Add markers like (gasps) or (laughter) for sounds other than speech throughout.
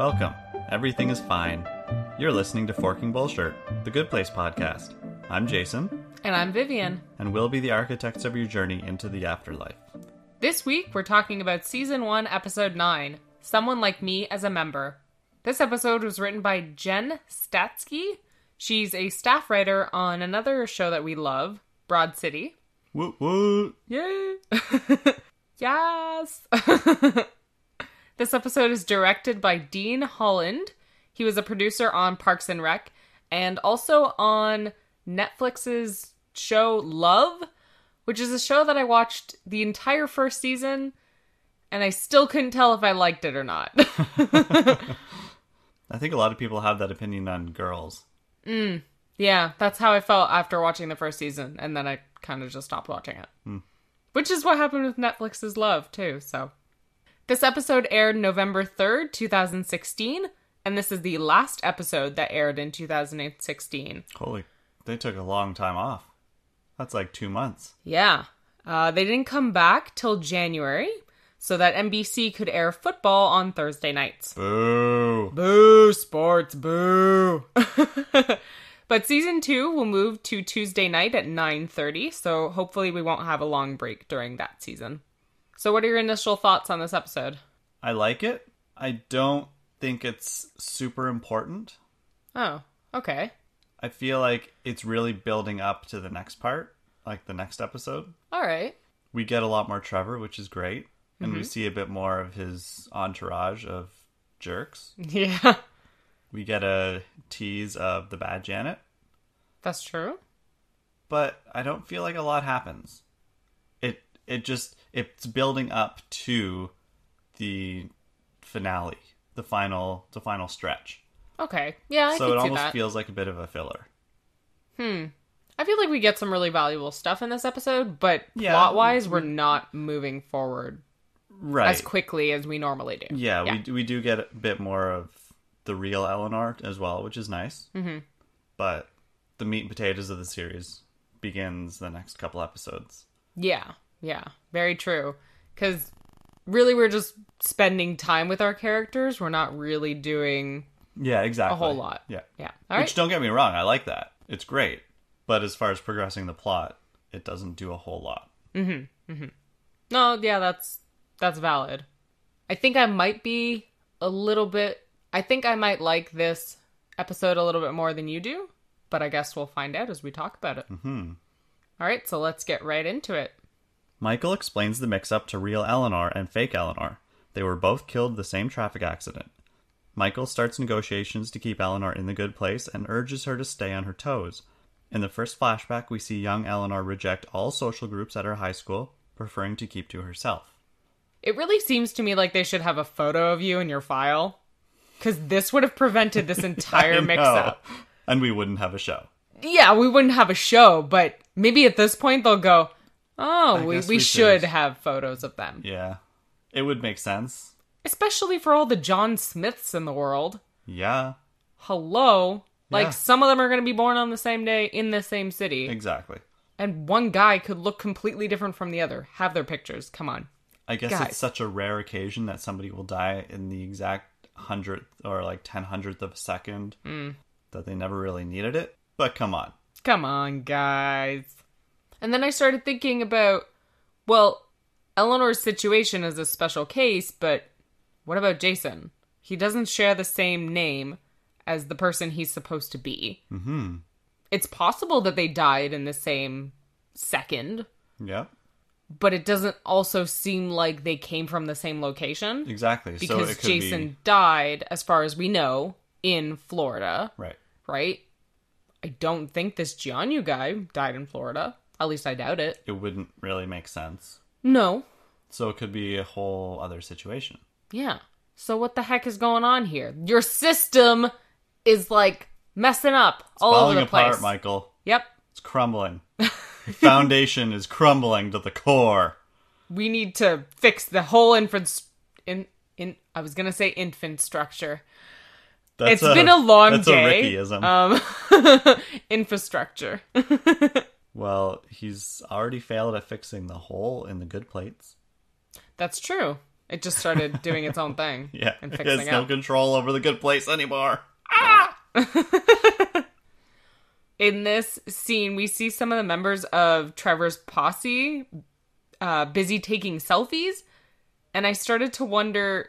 Welcome. Everything is fine. You're listening to Forkin' Bullshirt, the Good Place podcast. I'm Jason, And I'm Vivienne. and we'll be the architects of your journey into the afterlife. This week, we're talking about Season 1, Episode 9 Someone Like Me as a Member. This episode was written by Jen Statsky. She's a staff writer on another show that we love, Broad City. Woot woot! Yay! (laughs) yes! (laughs) this episode is directed by Dean Holland. He was a producer on Parks and Rec and also on Netflix's show Love, which is a show that I watched the entire first season and I still couldn't tell if I liked it or not. (laughs) I think a lot of people have that opinion on girls. Mm, yeah, that's how I felt after watching the first season and then I kind of just stopped watching it. Hmm. Which is what happened with Netflix's Love, too, so. This episode aired November 3rd, 2016, and this is the last episode that aired in 2016. Holy, they took a long time off. That's like two months. Yeah. Uh, they didn't come back till January, so that NBC could air football on Thursday nights. Boo! Boo, sports, boo. (laughs) but season two will move to Tuesday night at 9.30, so hopefully we won't have a long break during that season. So what are your initial thoughts on this episode? I like it. I don't think it's super important. Oh, okay. I feel like it's really building up to the next part, like the next episode. All right. we get a lot more Trevor, which is great, and we mm-hmm. see a bit more of his entourage of jerks. (laughs) Yeah, We get a tease of the bad Janet, that's true. but I don't feel like a lot happens. It it just it's building up to the finale, the final the final stretch. Okay. Yeah, I so it almost that. feels like a bit of a filler. Hmm. I feel like we get some really valuable stuff in this episode, but Yeah. plot-wise, we're not moving forward Right. as quickly as we normally do. Yeah, we we do get a bit more of the real Eleanor as well, which is nice. Mm-hmm. But the meat and potatoes of the series begins the next couple episodes. Yeah, yeah, very true. Because really, we're just spending time with our characters. We're not really doing Yeah, exactly. a whole lot. Yeah. Yeah. All right. Which don't get me wrong, I like that. It's great. But as far as progressing the plot, it doesn't do a whole lot. Mm-hmm. Mm-hmm. No, yeah, that's that's valid. I think I might be a little bit. I think I might like this episode a little bit more than you do, but I guess we'll find out as we talk about it. Mm-hmm. All right, so let's get right into it. Michael explains the mix up to real Eleanor and fake Eleanor. They were both killed the same traffic accident. Michael starts negotiations to keep Eleanor in the good place and urges her to stay on her toes. In the first flashback, we see young Eleanor reject all social groups at her high school, preferring to keep to herself. It really seems to me like they should have a photo of you in your file, because this would have prevented this (laughs) entire mix-up. And we wouldn't have a show. Yeah, we wouldn't have a show, but maybe at this point they'll go, "Oh, we, we, we should have photos of them." Yeah. It would make sense. Especially for all the John Smiths in the world. Yeah, hello like some of them are going to be born on the same day in the same city exactly. and one guy could look completely different from the other have their pictures come on I guess Guys. it's such a rare occasion that somebody will die in the exact hundredth or like ten hundredth of a second Hmm. that they never really needed it. But come on. come on guys and then i started thinking about well eleanor's situation is a special case but what about jason he doesn't share the same name as the person he's supposed to be mm-hmm. it's possible that they died in the same second Yeah, but it doesn't also seem like they came from the same location exactly. so because it could Jason be died, as far as we know, in Florida, right. right? I don't think this Jianyu guy died in Florida. At least I doubt it. It wouldn't really make sense. No. So it could be a whole other situation. Yeah. So what the heck is going on here? Your system is like messing up all Falling over the apart, place. Michael. Yep. It's crumbling. (laughs) the foundation is crumbling to the core. We need to fix the whole infant in in I was gonna say infant structure. That's It's been a long that's day. a Rickyism. Um (laughs) infrastructure. (laughs) well, he's already failed at fixing the hole in the good plates. That's true. It just started doing its own thing. (laughs) Yeah, and it fixing has no up. control over the good place anymore. Ah! (laughs) In this scene, we see some of the members of Trevor's posse uh, busy taking selfies, and I started to wonder: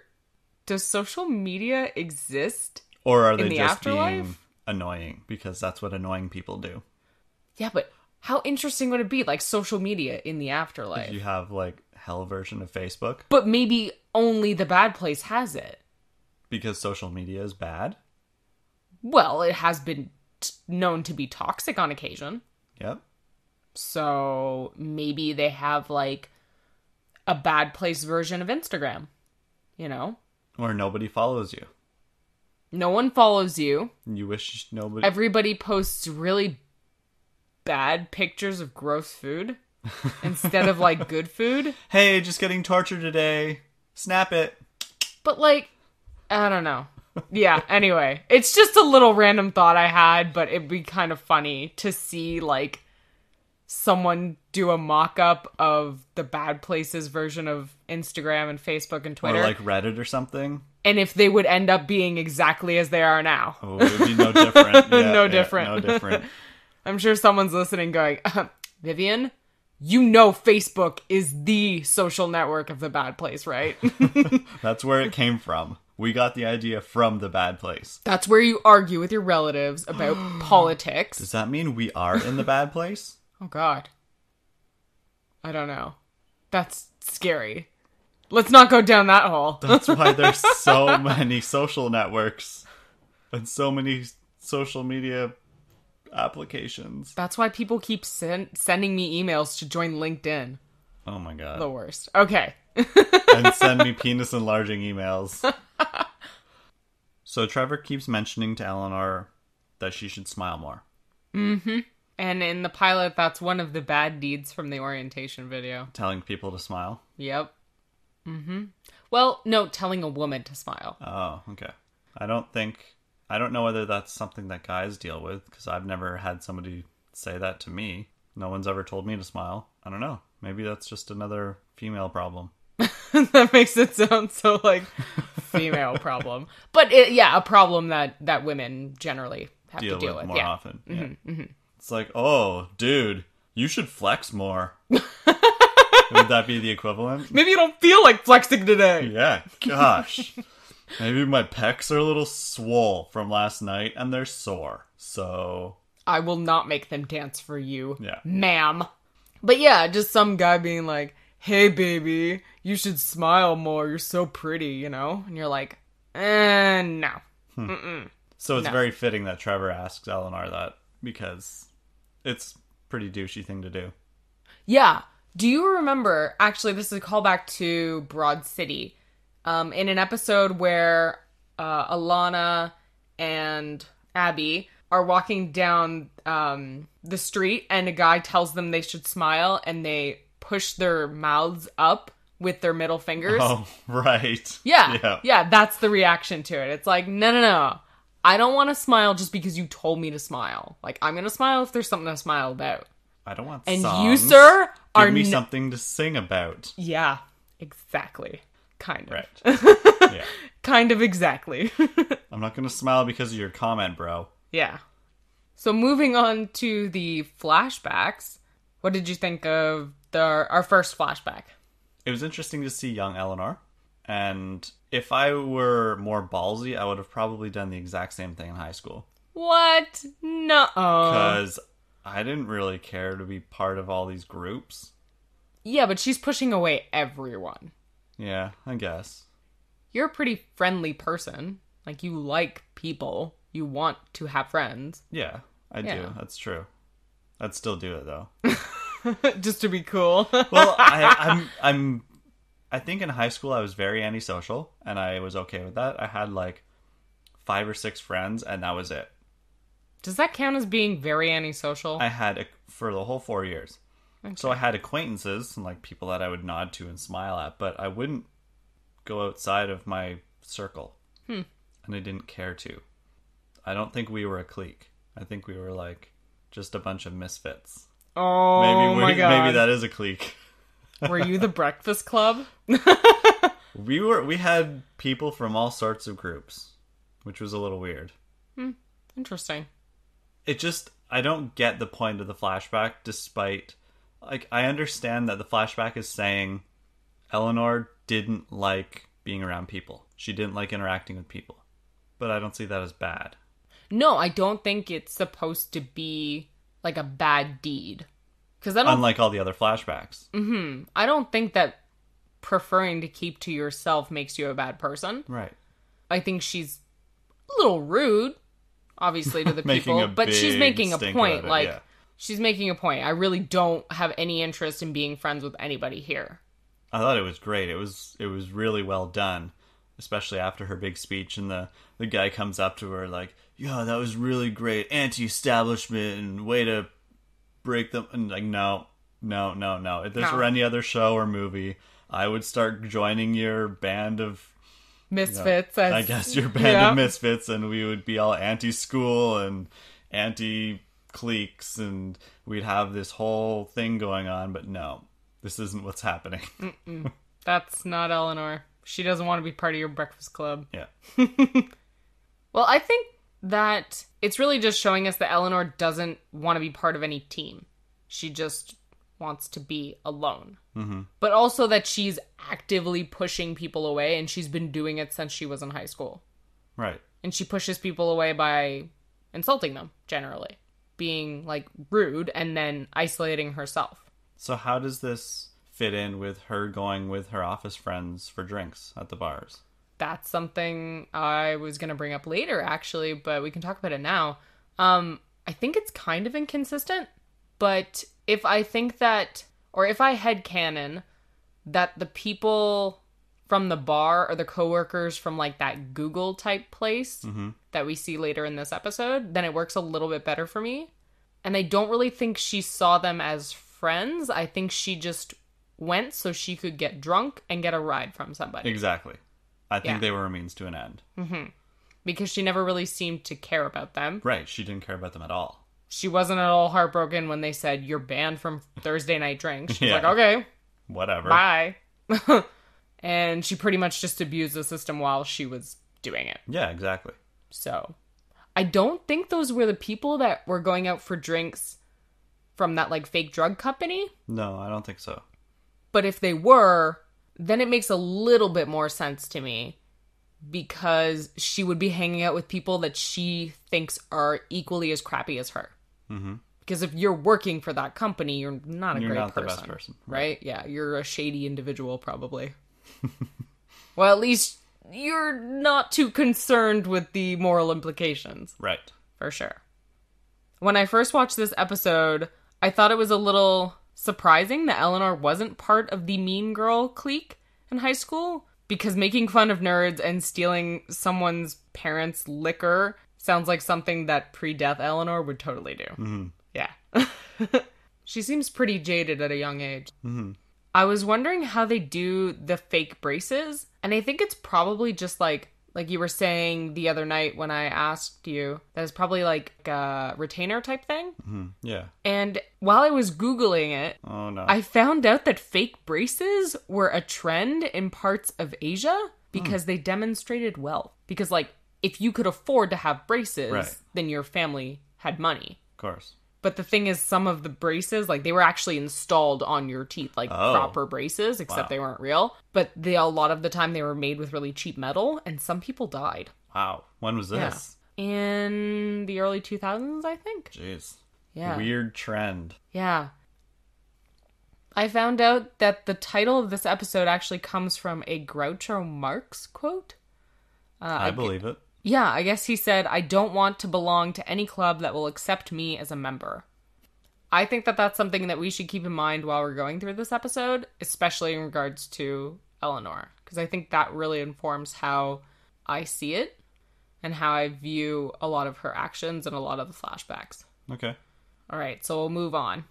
Does social media exist? Or are they the just afterlife? being annoying because that's what annoying people do? Yeah, but how interesting would it be, like social media in the afterlife? You have like hell version of Facebook But maybe only the bad place has it. because social media is bad. Well, it has been t- known to be toxic on occasion. Yep. So maybe they have like a bad place version of Instagram. You know? Where nobody follows you. No one follows you. You wish nobody. Everybody posts really bad pictures of gross food instead of like good food. (laughs) hey, just getting tortured today. Snap it. But like, I don't know. Yeah, anyway, it's just a little random thought I had, but it'd be kind of funny to see like someone do a mock up of the bad places version of Instagram and Facebook and Twitter. Or like Reddit or something. and if they would end up being exactly as they are now. Oh, it would be no different. (laughs) Yeah, No yeah, different. No different. I'm sure someone's listening going, (laughs) Vivienne, you know Facebook is the social network of the bad place, right? (laughs) That's where it came from. We got the idea from the bad place. That's where you argue with your relatives about (gasps) politics. Does that mean we are in the bad place? (laughs) Oh god. I don't know. That's scary. Let's not go down that hole. That's why there's so many social networks and so many social media applications. That's why people keep sen- sending me emails to join LinkedIn. Oh my god. The worst. Okay. (laughs) and send me penis enlarging emails. so Trevor keeps mentioning to Eleanor that she should smile more. Mm-hmm. And in the pilot, that's one of the bad deeds from the orientation video. Telling people to smile. Yep. Mm-hmm. Well, no, telling a woman to smile. Oh, okay. I don't think I don't know whether that's something that guys deal with because I've never had somebody say that to me. No one's ever told me to smile. I don't know. Maybe that's just another female problem. (laughs) that makes it sound so like female problem. But it, yeah, a problem that that women generally have Deal to deal with with. more yeah. often. Yeah. Mm-hmm, mm-hmm. It's like, oh, dude, you should flex more. (laughs) Would that be the equivalent? Maybe you don't feel like flexing today. Yeah, gosh. Maybe my pecs are a little swole from last night and they're sore. So, I will not make them dance for you, Yeah. ma'am. But yeah, just some guy being like, "Hey, baby, you should smile more. You're so pretty," you know, and you're like, "Eh, no." so it's No. very fitting that Trevor asks Eleanor that because it's pretty douchey thing to do. Yeah. Do you remember? Actually, this is a callback to Broad City, um, in an episode where uh, Ilana and Abbi are walking down um, the street, and a guy tells them they should smile, and they push their mouths up with their middle fingers. Oh, (laughs) right. Yeah, Yeah. yeah, that's the reaction to it. It's like, no, no, no. I don't want to smile just because you told me to smile. Like, I'm gonna smile if there's something to smile about. I don't want And songs. you, sir, Give are me n- something to sing about. Yeah, exactly. Kind of. Right. (laughs) yeah. Kind of exactly. (laughs) I'm not going to smile because of your comment, bro. yeah. So moving on to the flashbacks, what did you think of the our first flashback? It was interesting to see young Eleanor. And if I were more ballsy, I would have probably done the exact same thing in high school. What? No. Because I didn't really care to be part of all these groups. Yeah, but she's pushing away everyone. Yeah, I guess. You're a pretty friendly person. Like you like people. You want to have friends. Yeah, I Yeah. do. That's true. I'd still do it though. (laughs) just to be cool. (laughs) well, I, I'm I'm I think in high school I was very antisocial and I was okay with that. I had like five or six friends and that was it. Does that count as being very antisocial? I had a, for the whole four years. So I had acquaintances and like people that I would nod to and smile at, but I wouldn't go outside of my circle, Hmm. and I didn't care to. I don't think we were a clique. I think we were like just a bunch of misfits. oh Maybe we my god. maybe that is a clique. (laughs) Were you the Breakfast Club? (laughs) we were we had people from all sorts of groups, which was a little weird. Interesting. It just I don't get the point of the flashback despite like I understand that the flashback is saying Eleanor didn't like being around people. She didn't like interacting with people. But I don't see that as bad. No, I don't think it's supposed to be like a bad deed. Because I don't, Unlike all the other flashbacks. Mm-hmm. I don't think that preferring to keep to yourself makes you a bad person. Right. I think she's a little rude, obviously, to the (laughs) people, but she's making a point. like, yeah. She's making a point. I really don't have any interest in being friends with anybody here. I thought it was great. It was it was really well done, especially after her big speech and the the guy comes up to her like, "Yeah, that was really great, anti-establishment and way to break them." And like, no, no, no, no. If this No. were any other show or movie, I would start joining your band of, Misfits. as, I guess, your band Yeah. of misfits, and we would be all anti-school and anti-cliques, and we'd have this whole thing going on. But no, this isn't what's happening. (laughs) That's not Eleanor. She doesn't want to be part of your breakfast club. yeah. (laughs) Well, I think that it's really just showing us that Eleanor doesn't want to be part of any team. She just wants to be alone. Mm-hmm. But also that she's actively pushing people away, and she's been doing it since she was in high school. Right. And she pushes people away by insulting them, generally, being like rude, and then isolating herself. So how does this fit in with her going with her office friends for drinks at the bars? that's something I was going to bring up later, actually, but we can talk about it now. Um, I think it's kind of inconsistent, but if I think that, or if I had canon that the people from the bar or the coworkers from like that Google type place mm-hmm. that we see later in this episode, then it works a little bit better for me. And I don't really think she saw them as friends. I think she just went so she could get drunk and get a ride from somebody. Exactly. I think Yeah. they were a means to an end. Mm-hmm. because she never really seemed to care about them. Right. She didn't care about them at all. She wasn't at all heartbroken when they said you're banned from Thursday night drinks. She's (laughs) Yeah. like, okay, Whatever. bye. (laughs) and she pretty much just abused the system while she was doing it. Yeah, exactly. So I don't think those were the people that were going out for drinks from that like fake drug company. No, I don't think so. But if they were, then it makes a little bit more sense to me because she would be hanging out with people that she thinks are equally as crappy as her. Mm-hmm. Because if you're working for that company, you're not a You're great not the person, best person, right? Yeah, you're a shady individual, probably. (laughs) well, at least you're not too concerned with the moral implications Right. for sure. When I first watched this episode, I thought it was a little surprising that Eleanor wasn't part of the mean girl clique in high school because making fun of nerds and stealing someone's parents' liquor sounds like something that pre death Eleanor would totally do. Mm-hmm. Yeah. (laughs) she seems pretty jaded at a young age. Mm-hmm. I was wondering how they do the fake braces, and I think it's probably just like like you were saying the other night when I asked you, that is probably like a retainer type thing. Mm-hmm. Yeah. And while I was googling it, Oh no. I found out that fake braces were a trend in parts of Asia because hmm. they demonstrated wealth. Because like if you could afford to have braces, Right. then your family had money. of course. But the thing is, some of the braces, like they were actually installed on your teeth, like Oh. proper braces, except Wow. they weren't real. But they a lot of the time they were made with really cheap metal, and some people died. Wow. When was this? In the early 2000s, I think. Jeez. Yeah. Weird trend. Yeah. I found out that the title of this episode actually comes from a Groucho Marx quote. Uh, I believe it. Yeah, I guess he said, I don't want to belong to any club that will accept me as a member. I think that that's something that we should keep in mind while we're going through this episode, especially in regards to Eleanor, because I think that really informs how I see it and how I view a lot of her actions and a lot of the flashbacks. Okay. All right, so we'll move on.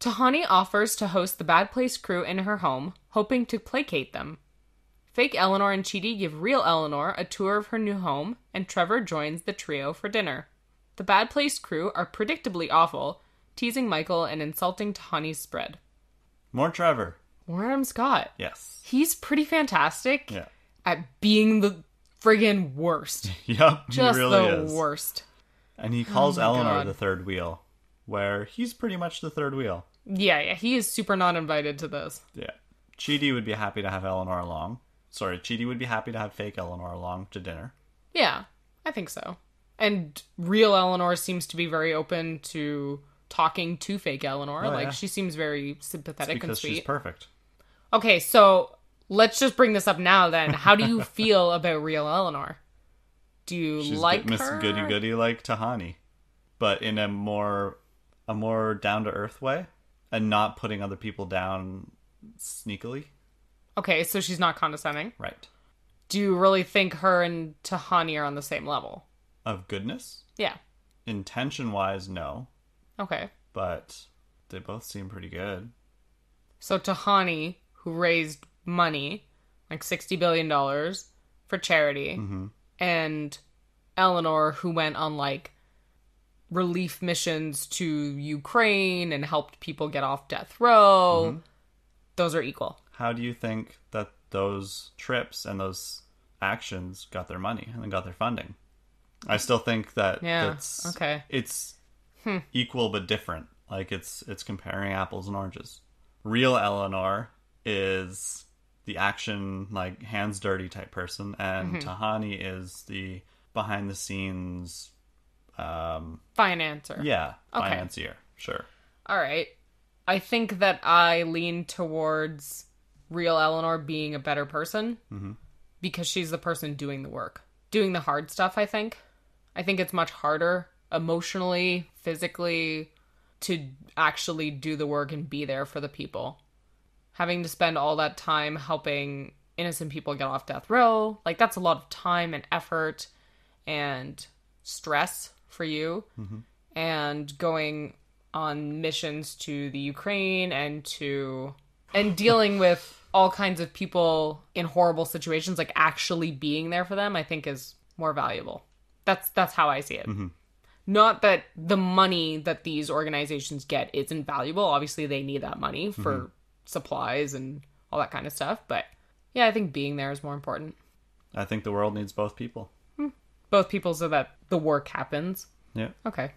Tahani offers to host the Bad Place crew in her home, hoping to placate them. Fake Eleanor and Chidi give real Eleanor a tour of her new home, and Trevor joins the trio for dinner. The Bad Place crew are predictably awful, teasing Michael and insulting Tahani's spread. More Trevor. More Adam Scott. Yes. He's pretty fantastic Yeah. at being the friggin' worst. (laughs) Yep. Just he really the is. worst. And he oh calls Oh Eleanor God. the third wheel, where he's pretty much the third wheel. Yeah, yeah, he is super not invited to this. Yeah. Chidi would be happy to have Eleanor along. Sorry, Chidi would be happy to have fake Eleanor along to dinner. Yeah, I think so. And real Eleanor seems to be very open to talking to fake Eleanor. Oh, like yeah. she seems very sympathetic and because she's sweet. perfect. okay, so let's just bring this up now then. How do you (laughs) feel about real Eleanor? Do you She's like Miss? Goody Goody like Tahani, but in a more a more down to earth way, and not putting other people down sneakily. Okay, so she's not condescending. Right. Do you really think her and Tahani are on the same level? Of goodness, Yeah. intention wise, no, Okay. but they both seem pretty good. So Tahani, who raised money, like sixty billion dollars for charity, Mm-hmm. and Eleanor, who went on like relief missions to Ukraine and helped people get off death row, Mm-hmm. those are equal. How do you think that those trips and those actions got their money and got their funding? I still think that Yeah, it's okay. It's equal but different. Like it's it's comparing apples and oranges. Real Eleanor is the action like hands dirty type person and Mm-hmm. Tahani is the behind the scenes um Financer. yeah, Okay. financier. Sure. All right. I think that I lean towards real Eleanor being a better person mm-hmm. because she's the person doing the work, doing the hard stuff. I think. I think it's much harder emotionally, physically, to actually do the work and be there for the people. Having to spend all that time helping innocent people get off death row, like that's a lot of time and effort and stress for you mm-hmm. and going on missions to the Ukraine and to and dealing with all kinds of people in horrible situations like actually being there for them I think is more valuable. That's that's how I see it. Mm-hmm. Not that the money that these organizations get isn't valuable. Obviously they need that money for mm-hmm. supplies and all that kind of stuff, but yeah, I think being there is more important. I think the world needs both people. Hmm. Both people so that the work happens. Yeah. Okay.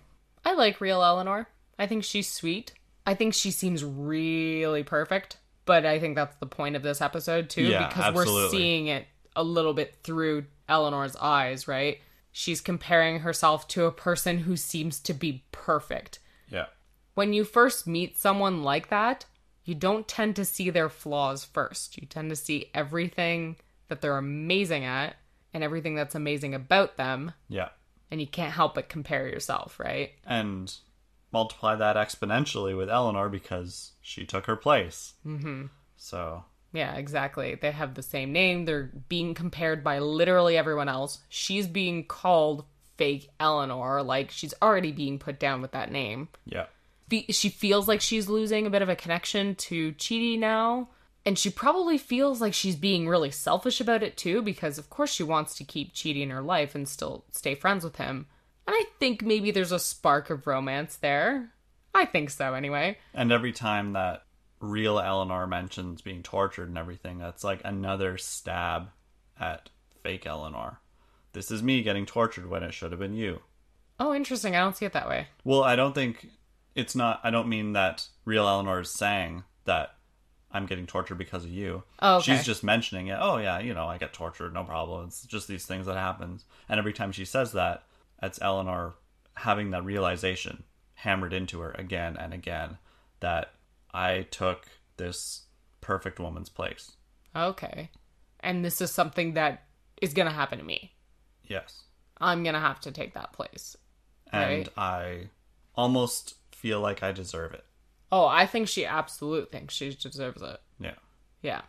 I like real Eleanor. I think she's sweet. I think she seems really perfect, but I think that's the point of this episode too Yeah, because we're seeing it a little bit through Eleanor's eyes, right? She's comparing herself to a person who seems to be perfect. Yeah. When you first meet someone like that, you don't tend to see their flaws first. You tend to see everything that they're amazing at and everything that's amazing about them, Yeah. and you can't help but compare yourself, right? And multiply that exponentially with Eleanor because she took her place. Mm-hmm. So Yeah, exactly. They have the same name. They're being compared by literally everyone else. She's being called fake Eleanor, like she's already being put down with that name. yeah. She feels like she's losing a bit of a connection to Chidi now. And she probably feels like she's being really selfish about it too, because of course she wants to keep Chidi in her life and still stay friends with him. And I think maybe there's a spark of romance there. I think so, anyway. And every time that real Eleanor mentions being tortured and everything, that's like another stab at fake Eleanor. This is me getting tortured when it should have been you. Oh, interesting. I don't see it that way. Well, I don't think it's not. I don't mean that real Eleanor is saying that I'm getting tortured because of you. Oh, okay. She's just mentioning it. Oh yeah, you know, I get tortured, no problem. It's just these things that happens. And every time she says that, that's Eleanor having that realization hammered into her again and again that I took this perfect woman's place. Okay. And this is something that is going to happen to me. Yes. I'm going to have to take that place. And Right. I almost feel like I deserve it. Oh, I think she absolutely thinks she deserves it. Yeah. Yeah.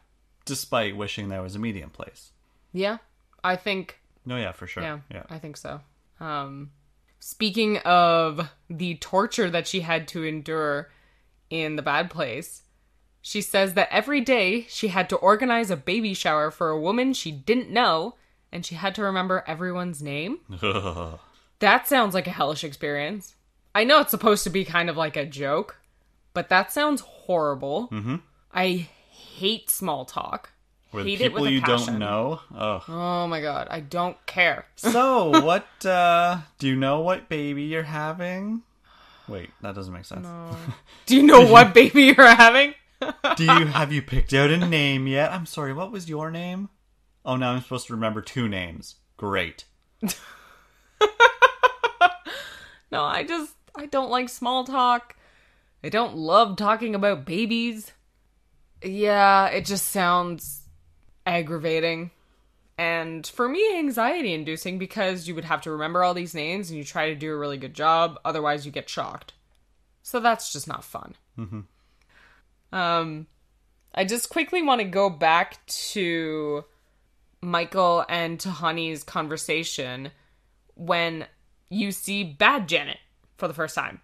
Despite wishing there was a medium place. Yeah. I think No, yeah, for sure. yeah, yeah. I think so. Um speaking of the torture that she had to endure in the bad place, she says that every day she had to organize a baby shower for a woman she didn't know and she had to remember everyone's name. (laughs) That sounds like a hellish experience. I know it's supposed to be kind of like a joke, but that sounds horrible. Mm-hmm. I hate small talk. With Hate people with you passion. don't know. Oh. Oh my god, I don't care. (laughs) So, what uh do you know what baby you're having? Wait, that doesn't make sense. (laughs) Do you know what baby you're having? (laughs) Do you have you picked out a name yet? I'm sorry, what was your name? Oh, now I'm supposed to remember two names. Great. No, I just I don't like small talk. I don't love talking about babies. Yeah, it just sounds aggravating. And for me, anxiety inducing because you would have to remember all these names and you try to do a really good job, otherwise, you get shocked. So that's just not fun. Um, I just quickly want to go back to Michael and Tahani's conversation when you see bad Janet for the first time.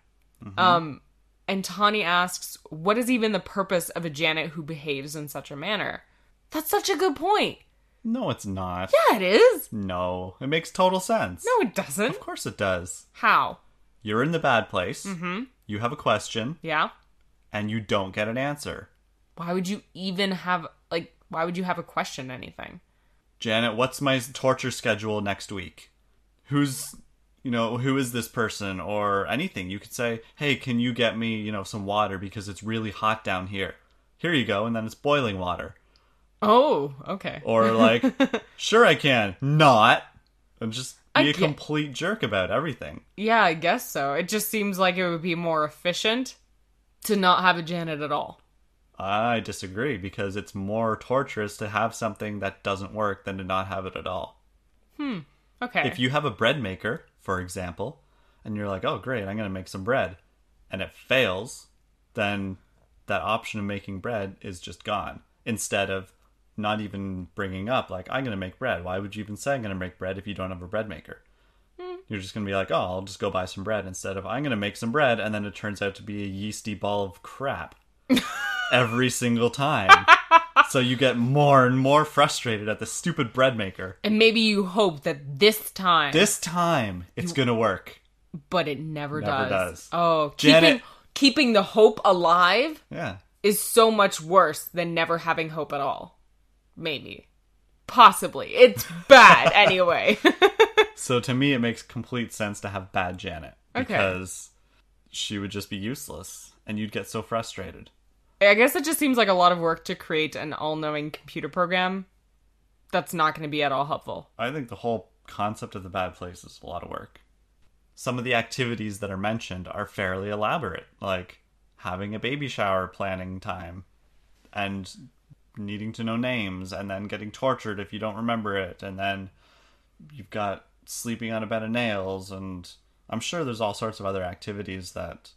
Um, and Tahani asks, What is even the purpose of a Janet who behaves in such a manner? That's such a good point. No, it's not. Yeah, it is. No, it makes total sense. No, it doesn't. Of course it does. How? You're in the bad place. Mm-hmm. You have a question, Yeah. and you don't get an answer. Why would you even have, like, why would you have a question anything? Janet, what's my torture schedule next week? Who's, you know, who is this person or anything? You could say, hey, can you get me, you know, some water because it's really hot down here? Here you go, and then it's boiling water. Oh, okay. Or like, (laughs) sure I can, not, and just be a get- complete jerk about everything. Yeah, I guess so. It just seems like it would be more efficient to not have a Janet at all. I disagree because it's more torturous to have something that doesn't work than to not have it at all. Hmm. Okay. If you have a bread maker, for example, and you're like, oh, great, I'm going to make some bread, and it fails, then that option of making bread is just gone. Instead of not even bringing up, like, I'm going to make bread. Why would you even say I'm going to make bread if you don't have a bread maker? Hmm. You're just going to be like, oh, I'll just go buy some bread instead of, I'm going to make some bread, and then it turns out to be a yeasty ball of crap (laughs) every single time. so you get more and more frustrated at the stupid bread maker. and maybe you hope that this time, This time, it's going to work. but it never, Never does. does. Oh, Janet- keeping keeping the hope alive Yeah. is so much worse than never having hope at all. Maybe. Possibly. It's bad (laughs) anyway. (laughs) So to me, it makes complete sense to have bad Janet Okay. because she would just be useless, and you'd get so frustrated. I guess it just seems like a lot of work to create an all-knowing computer program that's not going to be at all helpful. I think the whole concept of the bad place is a lot of work. Some of the activities that are mentioned are fairly elaborate, like having a baby shower planning time and needing to know names and then getting tortured if you don't remember it and then you've got sleeping on a bed of nails and I'm sure there's all sorts of other activities that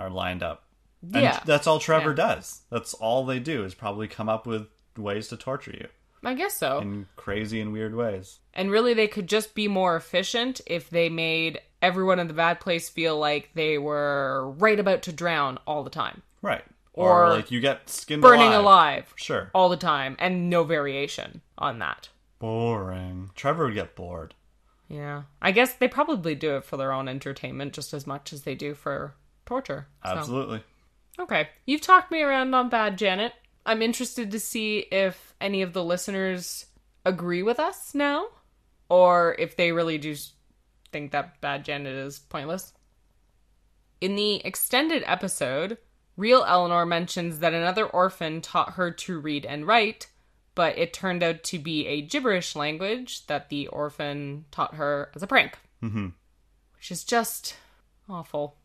are lined up. And Yeah. that's all Trevor Yeah. does. That's all they do is probably come up with ways to torture you I guess so. in crazy and weird ways. And really, they could just be more efficient if they made everyone in the bad place feel like they were right about to drown all the time, Right. Or, Or like you get skinned burning alive. alive Sure. all the time, and no variation on that. Boring. Trevor would get bored. Yeah. I guess they probably do it for their own entertainment just as much as they do for torture. So- Absolutely. Okay. You've talked me around on Bad Janet. I'm interested to see if any of the listeners agree with us now, or if they really do think that Bad Janet is pointless. In the extended episode, Real Eleanor mentions that another orphan taught her to read and write, but it turned out to be a gibberish language that the orphan taught her as a prank. Mm-hmm. Which is just awful.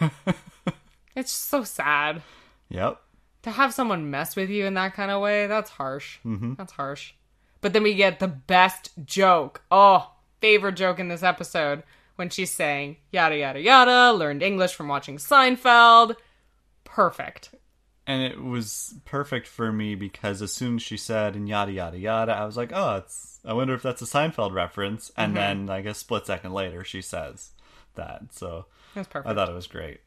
(laughs) it's so sad Yep. to have someone mess with you in that kind of way, that's harsh. That's harsh. But then we get the best joke. Oh, favorite joke in this episode when she's saying yada yada yada, learned English from watching Seinfeld. Perfect. And it was perfect for me because as soon as she said and yada yada yada, I was like, oh, it's. I wonder if that's a Seinfeld reference. And then, like a split second later, she says that. So That's perfect. I thought it was great.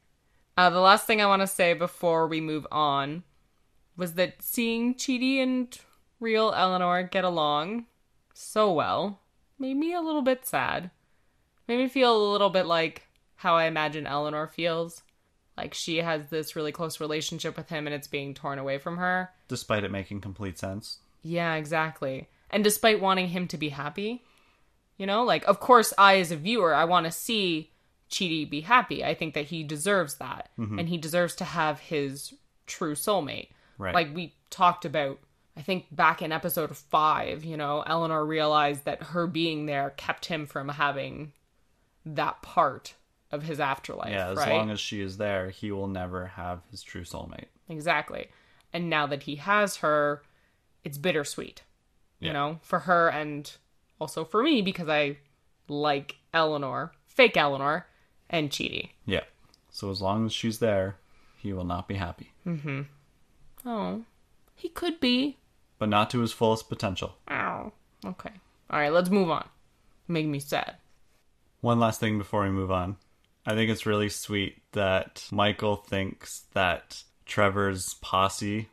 Uh, the last thing I want to say before we move on was that seeing Chidi and real Eleanor get along so well made me a little bit sad. Made me feel a little bit like how I imagine Eleanor feels. Like she has this really close relationship with him and it's being torn away from her. Despite it making complete sense. Yeah, exactly. And despite wanting him to be happy, you know, like of course I as a viewer, I want to see Chidi be happy. I think that he deserves that. Mm-hmm. And he deserves to have his true soulmate. Right. Like we talked about I think back in episode 5, you know, Eleanor realized that her being there kept him from having that part of his afterlife, yeah, as right? long as she is there, he will never have his true soulmate. Exactly. And now that he has her, it's bittersweet. You know, for her and also for me because I like Eleanor, fake Eleanor, and Chidi. Yeah. So as long as she's there, he will not be happy. Mm-hmm. Oh, he could be. But not to his fullest potential. Ow. Okay. All right, let's move on. Make me sad. One last thing before we move on. I think it's really sweet that Michael thinks that Trevor's posse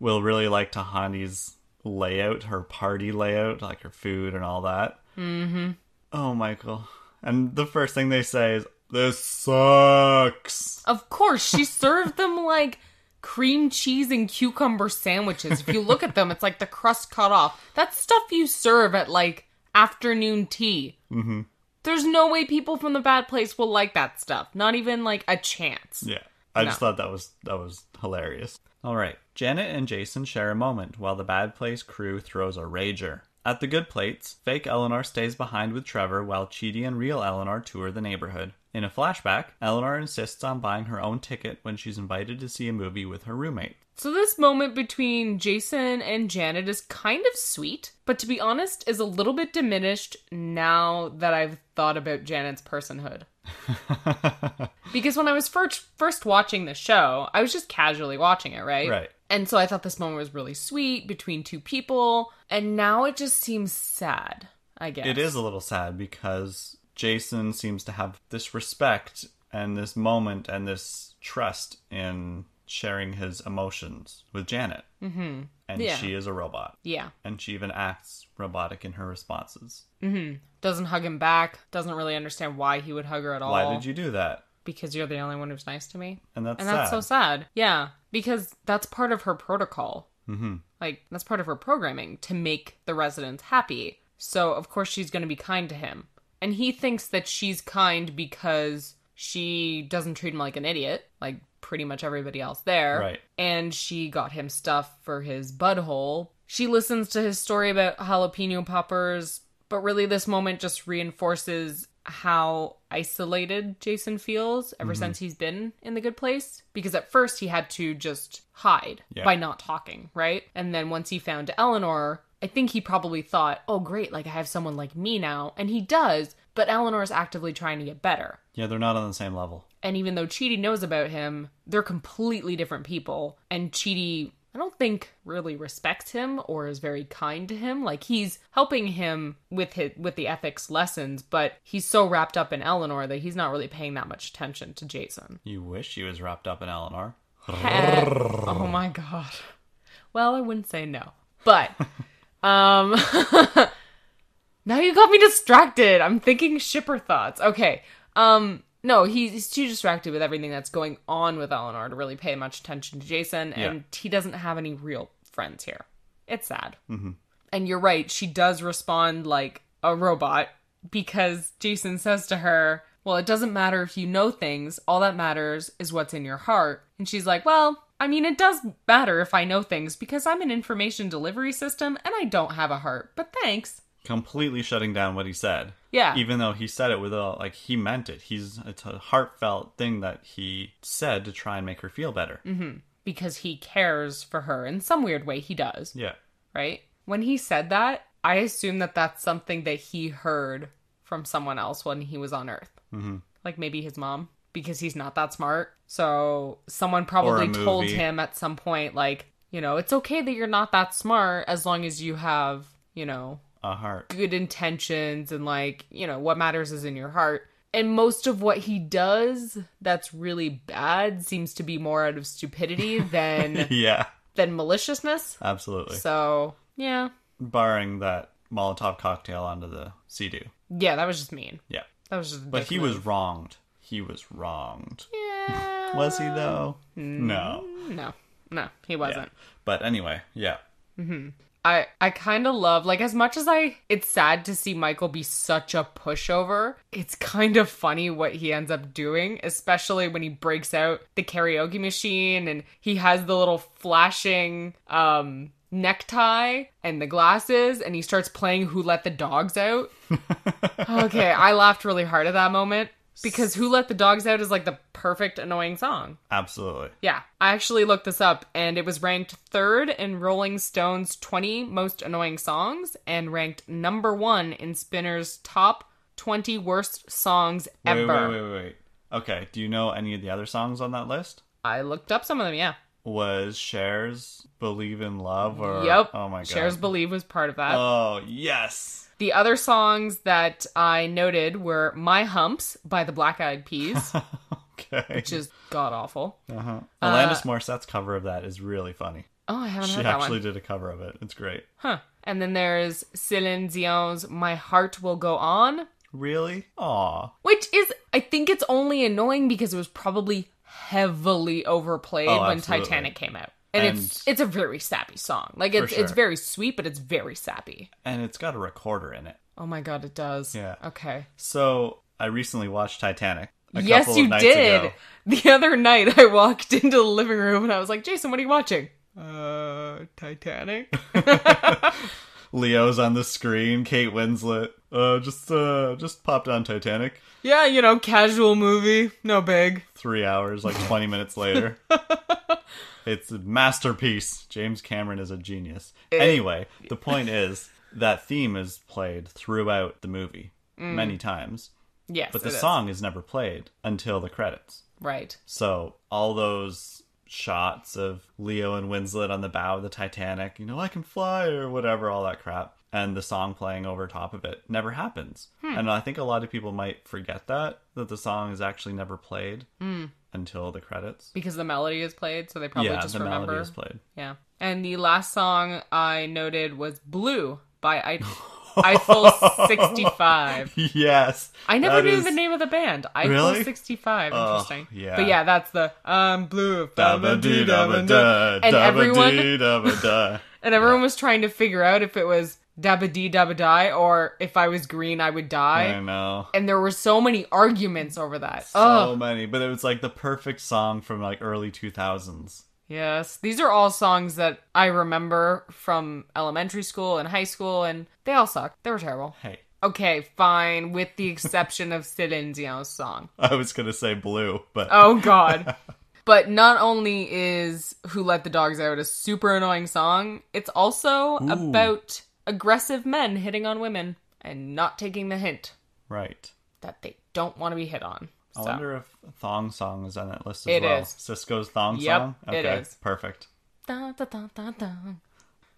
will really like Tahani's layout, her party layout, like her food and all that. Mm-hmm. Oh, Michael. And the first thing they say is, This sucks. Of course, she served them like cream cheese and cucumber sandwiches. If you look at them, it's like the crust cut off. That's stuff you serve at like afternoon tea. Mm-hmm. There's no way people from the bad place will like that stuff. Not even like a chance. Yeah. I No. just thought that was that was hilarious. All right. Janet and Jason share a moment while the Bad Place crew throws a rager. At the Good Plates, fake Eleanor stays behind with Trevor while Chidi and real Eleanor tour the neighborhood. In a flashback, Eleanor insists on buying her own ticket when she's invited to see a movie with her roommate. So this moment between Jason and Janet is kind of sweet, but to be honest, is a little bit diminished now that I've thought about Janet's personhood. (laughs) because when I was first first watching the show, I was just casually watching it, right? Right. And so I thought this moment was really sweet between two people, and now it just seems sad, I guess. It is a little sad because Jason seems to have this respect and this moment and this trust in sharing his emotions with Janet. Mm-hmm. And Yeah. she is a robot. Yeah. And she even acts robotic in her responses. Doesn't hug him back, doesn't really understand why he would hug her at all. Why did you do that? Because you're the only one who's nice to me. And that's and sad. that's so sad. Yeah, because that's part of her protocol. Mm-hmm. Like that's part of her programming to make the residents happy. So of course she's going to be kind to him, and he thinks that she's kind because she doesn't treat him like an idiot, like pretty much everybody else there. Right. And she got him stuff for his butthole. She listens to his story about jalapeno poppers, but really this moment just reinforces how isolated Jason feels ever Mm-hmm. since he's been in the good place. Because at first he had to just hide Yeah. by not talking, right? And then once he found Eleanor, I think he probably thought, oh, great, like I have someone like me now. And he does, but Eleanor is actively trying to get better. Yeah, they're not on the same level. And even though Chidi knows about him, they're completely different people. And Chidi, I don't think really respects him or is very kind to him. Like he's helping him with his, with the ethics lessons, but he's so wrapped up in Eleanor that he's not really paying that much attention to Jason. You wish he was wrapped up in Eleanor. oh my god. Well, I wouldn't say no. But (laughs) um (laughs) now you got me distracted. I'm thinking shipper thoughts. Okay. Um no, he's, he's too distracted with everything that's going on with Eleanor to really pay much attention to Jason, and he doesn't have any real friends here. It's sad. Mm-hmm. And you're right, she does respond like a robot because Jason says to her, Well, it doesn't matter if you know things, all that matters is what's in your heart. And she's like, Well, I mean, it does matter if I know things because I'm an information delivery system and I don't have a heart, but thanks. Completely shutting down what he said. Yeah. Even though he said it with a like he meant it. He's it's a heartfelt thing that he said to try and make her feel better. Mm-hmm. Because he cares for her in some weird way, he does. Yeah. right? When he said that, I assume that that's something that he heard from someone else when he was on Earth. Mm-hmm. Like maybe his mom, because he's not that smart. So someone probably told movie. him at some point, like, you know, it's okay that you're not that smart as long as you have, you know, A heart. good intentions and like, you know, what matters is in your heart. And most of what he does that's really bad seems to be more out of stupidity (laughs) than yeah. than maliciousness. Absolutely. So, yeah. Barring that Molotov cocktail onto the Sea-Doo. Yeah, that was just mean. Yeah. That was just. But he move. was wronged. He was wronged. Yeah, Yeah. Was he though? Mm, no. No, no, he wasn't. But anyway, yeah. Mm-hmm. I I kind of love like as much as I it's sad to see Michael be such a pushover. It's kind of funny what he ends up doing, especially when he breaks out the karaoke machine and he has the little flashing um necktie and the glasses and he starts playing Who Let the Dogs Out. (laughs) okay, I laughed really hard at that moment because Who Let the Dogs Out is like the perfect annoying song. Absolutely. Yeah, I actually looked this up and it was ranked third in Rolling Stone's 20 most annoying songs and ranked number one in Spinner's top 20 worst songs Wait, ever. wait, wait, wait, wait. Okay, do you know any of the other songs on that list? I looked up some of them, yeah. Was Cher's Believe in Love or yep. Oh my god. Cher's Believe was part of that. Oh, yes. The other songs that I noted were My Humps by the Black Eyed Peas, (laughs) Okay. which is god awful. uh-huh. Alanis Morissette's cover of that is really funny. Oh, I haven't She heard that actually one. did a cover of it. It's great. Huh. And then there's Céline Dion's My Heart Will Go On, Really? Aw. Which is, I think it's only annoying because it was probably heavily overplayed Oh, when. Titanic came out. And, it's And- it's a very sappy song. Like it's it's very sweet, but it's very sappy. And it's got a recorder in it. Oh my god, it does. Yeah. Okay. So I recently watched Titanic. A yes, couple you of nights did. ago. The other night, I walked (laughs) into the living room and I was like, "Jason, what are you watching?" Uh, Titanic. (laughs) Leo's on the screen. Kate Winslet. Uh, just uh, just popped on Titanic. yeah, you know, casual movie, no big. Three hours, like twenty minutes later. (laughs) It's a masterpiece. James Cameron is a genius. anyway, the point is that theme is played throughout the movie many times, Yes, but the Mm. it is. song is never played until the credits. right? So all those shots of Leo and Winslet on the bow of the Titanic, you know, I can fly or whatever, all that crap, and the song playing over top of it never happens. Hmm. And I think a lot of people might forget that that the song is actually never played Hmm. until the credits. Because the melody is played, so they probably yeah, just the remember. melody is played. Yeah. And the last song I noted was Blue by I- (laughs) Eiffel 65. yes, I never knew is- the name of the band. Eiffel Really? 65. Oh, Interesting. yeah. But yeah, that's the I'm blue. And everyone and everyone was trying to figure out if it was dabba dee dabba die or if I was green I would die. I know. And there were so many arguments over that. So oh, many, but it was like the perfect song from like early 2000s. yes. These are all songs that I remember from elementary school and high school, and they all sucked. They were terrible. Hey, Okay, fine, with the exception of Céline Dion's song. I was gonna say blue, but Oh (laughs) god. But not only is Who Let the Dogs Out a super annoying song, it's also about aggressive men hitting on women and not taking the hint right. that they don't want to be hit on. I So, wonder if Thong Song is on that list as It well. is. Sisqó's Thong Yep, Song? it Okay, is. perfect. Dun, dun, dun.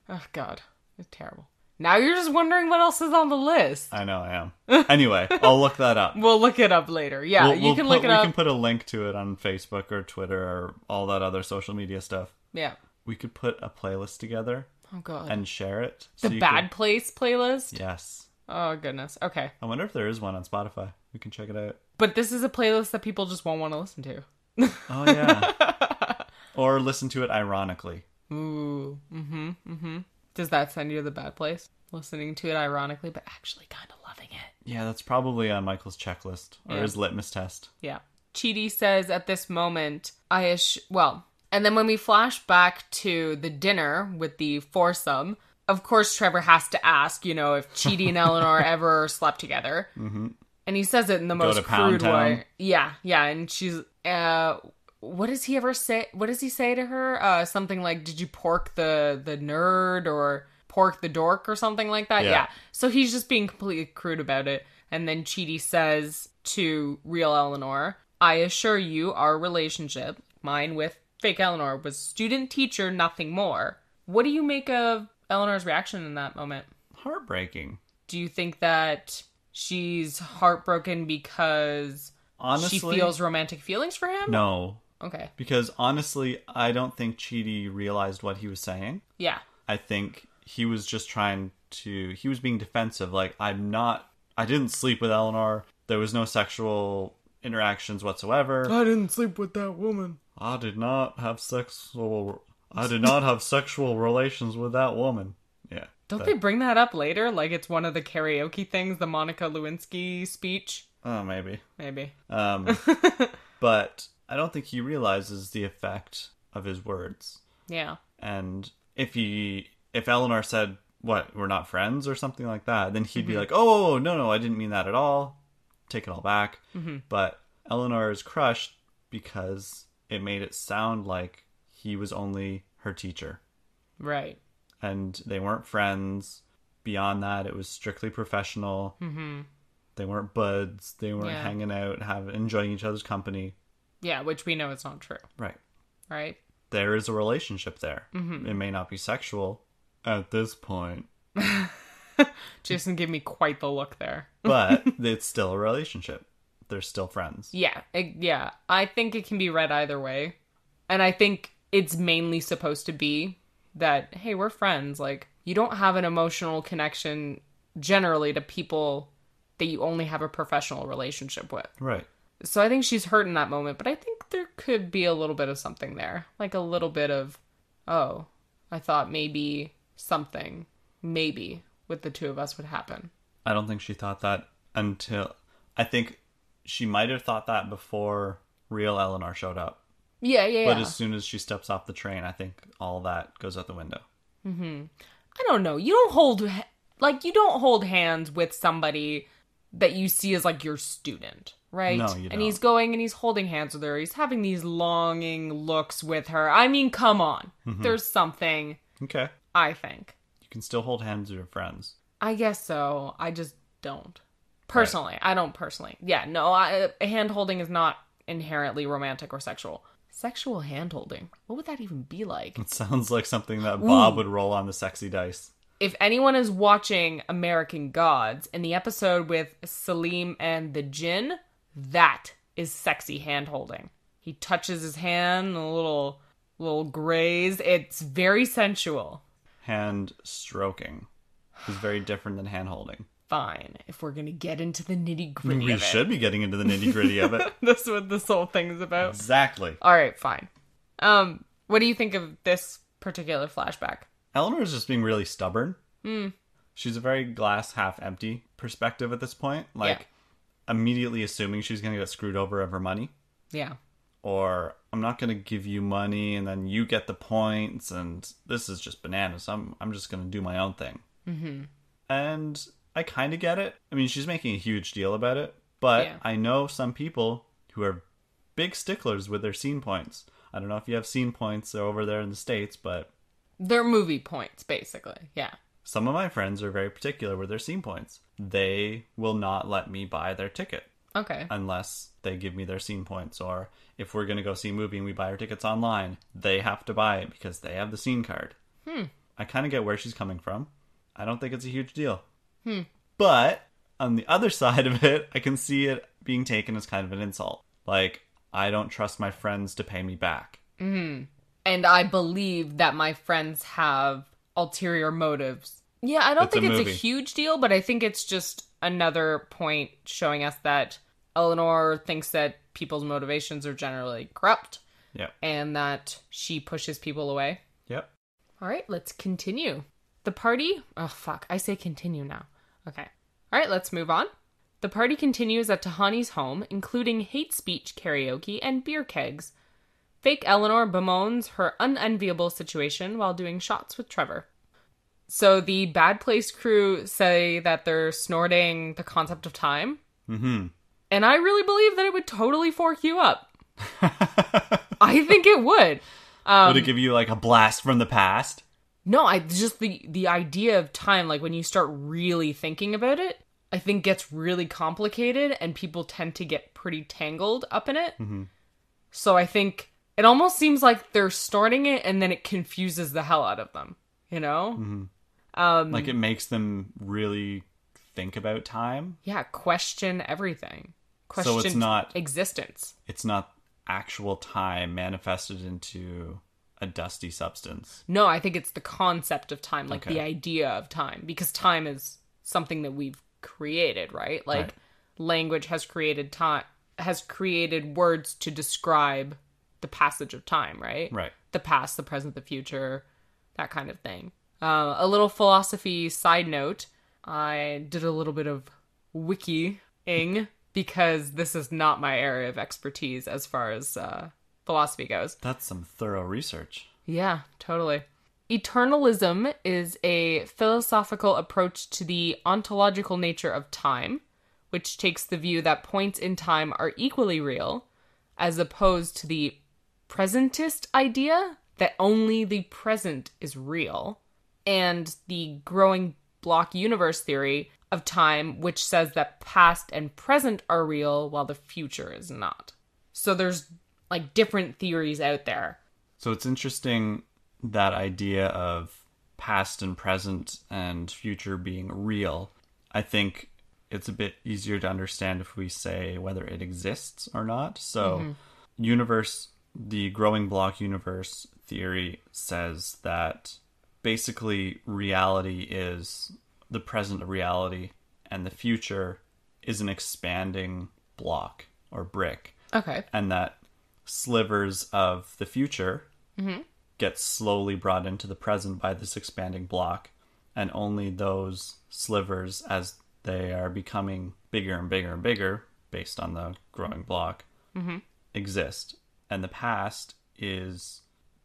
Oh god, it's terrible. Now you're just wondering what else is on the list. I know I am. (laughs) anyway, I'll look that up. (laughs) We'll look it up later. Yeah, We'll- you we'll can put- look it we up. can put a link to it on Facebook or Twitter or all that other social media stuff. Yeah. We could put a playlist together Oh god. and share it. the so you Bad could- Place playlist? Yes. Oh goodness. Okay. I wonder if there is one on Spotify. We can check it out. But this is a playlist that people just won't want to listen to. Oh yeah. (laughs) or listen to it ironically. Ooh. Mm-hmm. Mm-hmm. Does that send you to the bad place? Listening to it ironically, but actually kind of loving it. Yeah, that's probably on Michael's checklist or Yeah. his litmus test. Yeah. Chidi says at this moment, I ass- well, and then when we flash back to the dinner with the foursome, of course Trevor has to ask, you know, if (laughs) Chidi and Eleanor ever slept together. Mm-hmm. And he says it in the most crude Town. way. Yeah, yeah, and she's uh what does he ever say what does he say to her? Uh something like did you pork the the nerd or pork the dork or something like that? Yeah. yeah. So he's just being completely crude about it. And then Chidi says to real Eleanor, I assure you, our relationship, mine with fake Eleanor, was student teacher, nothing more. What do you make of Eleanor's reaction in that moment? Heartbreaking. Do you think that she's heartbroken because Honestly, she feels romantic feelings for him? no, Okay. because honestly, I don't think Chidi realized what he was saying. Yeah. I think he was just trying to. He was being defensive. Like I'm not. I didn't sleep with Eleanor. There was no sexual interactions whatsoever. I didn't sleep with that woman. I did not have sexual. I did not have sexual relations with that woman. Yeah. Don't that- they bring that up later? Like it's one of the karaoke things, the Monica Lewinsky speech? Oh, maybe. Maybe. Um, (laughs) but I don't think he realizes the effect of his words. Yeah. And if he, if Eleanor said, "What, we're not friends" or something like that, then he'd be like, "Oh, no, no, I didn't mean that at all. Take it all back." But Eleanor is crushed because it made it sound like he was only her teacher, Right. and they weren't friends. Beyond that, it was strictly professional. Mm-hmm. They weren't buds. They weren't Yeah. hanging out, have enjoying each other's company. Yeah, which we know is not true. Right. Right? there is a relationship there. It may not be sexual at this point, (laughs) Jason gave me quite the look there. but (laughs) it's still a relationship. They're still friends. Yeah, it- yeah. I think it can be read either way. And I think it's mainly supposed to be that, hey, we're friends. Like, you don't have an emotional connection generally to people that you only have a professional relationship with. Right. So I think she's hurt in that moment, but I think there could be a little bit of something there. Like a little bit of, oh, I thought maybe something, maybe with the two of us would happen. I don't think she thought that until I think she might have thought that before real Eleanor showed up. Yeah, yeah, But yeah. as soon as she steps off the train, I think all that goes out the window. I don't know. You don't hold like you don't hold hands with somebody that you see as like your student, right? No, you don't. And he's going and he's holding hands with her. He's having these longing looks with her. I mean, come on. Mm-hmm. There's something, Okay. I think. You can still hold hands with your friends. I guess so. I just don't. Personally, I don't personally. Yeah, no, I, uh, hand holding is not inherently romantic or sexual. Sexual hand holding. What would that even be like? It sounds like something that Bob would roll on the sexy dice. if anyone is watching American Gods in the episode with Salim and the Jinn, that is sexy hand holding. He touches his hand, a little little graze. It's very sensual. Hand stroking is very different than hand holding. Fine, if we're gonna get into the nitty gritty We should be getting into the nitty gritty of it. (laughs) that's what this whole thing is about. Exactly. All right, fine. Um, what do you think of this particular flashback? Eleanor is just being really stubborn. She's a very glass half empty perspective at this point. Like, immediately assuming she's going to get screwed over of her money. Yeah, Or, I'm not going to give you money and then you get the points and this is just bananas. I'm, I'm just going to do my own thing. Mm-hmm. And I kind of get it. I mean, she's making a huge deal about it. But Yeah. I know some people who are big sticklers with their scene points. I don't know if you have scene points over there in the States, but they're movie points, basically. Yeah. Some of my friends are very particular with their scene points. They will not let me buy their ticket Okay. unless they give me their scene points. Or if we're going to go see a movie and we buy our tickets online, they have to buy it because they have the scene card. Hmm. I kind of get where she's coming from. I don't think it's a huge deal. Hmm. But on the other (laughs) side of it, I can see it being taken as kind of an insult. Like, I don't trust my friends to pay me back. hmm and I believe that my friends have ulterior motives. Yeah, I don't It's a think it's movie. a huge deal, but I think it's just another point showing us that Eleanor thinks that people's motivations are generally corrupt Yeah. and that she pushes people away. Yep. All right, let's continue. The party. Oh, fuck. I say continue now. Okay. All right, let's move on. The party continues at Tahani's home, including hate speech karaoke and beer kegs. Fake Eleanor bemoans her unenviable situation while doing shots with Trevor. So the Bad Place crew say that they're snorting the concept of time. Mm-hmm. And I really believe that it would totally fork you up. (laughs) I think it would. Um, Would it give you like a blast from the past? No, I just the the idea of time, like when you start really thinking about it, I think gets really complicated, and people tend to get pretty tangled up in it. So I think it almost seems like they're starting it, and then it confuses the hell out of them. You know? Um, like it makes them really think about time yeah, question everything. Question So it's not- existence. it's not actual time manifested into a dusty substance No, I think it's the concept of time, like the idea of time, because time is something that we've created, right? Like Right. language has created time. has created words to describe the passage of time, right? Right. The past, the present, the future, that kind of thing. Uh, a little philosophy side note I did a little bit of wikiing because this is not my area of expertise as far as uh, philosophy goes. That's some thorough research. Yeah, totally. Eternalism is a philosophical approach to the ontological nature of time, which takes the view that points in time are equally real, as opposed to the presentist idea that only the present is real, and the growing block universe theory of time, which says that past and present are real while the future is not. So there's like different theories out there. So it's interesting that idea of past and present and future being real. I think it's a bit easier to understand if we say whether it exists or not. So, mm-hmm. universe, the growing block universe theory says that basically reality is the present reality and the future is an expanding block or brick Okay. and that slivers of the future mm-hmm. get slowly brought into the present by this expanding block, and only those slivers, as they are becoming bigger and bigger and bigger based on the growing block, mm-hmm. exist. And the past is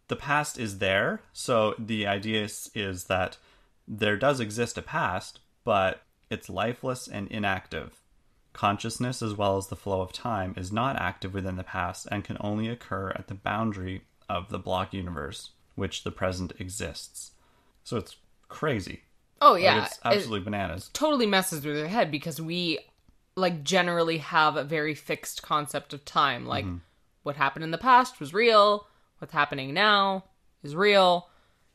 the past is there. So the idea is, is that there does exist a past, but it's lifeless and inactive. Consciousness, as well as the flow of time, is not active within the past and can only occur at the boundary of the block universe, which the present exists. So it's crazy. Oh Like, yeah, it's it absolutely bananas. totally messes with your head because we like generally have a very fixed concept of time. Like mm-hmm. what happened in the past was real, what's happening now is real,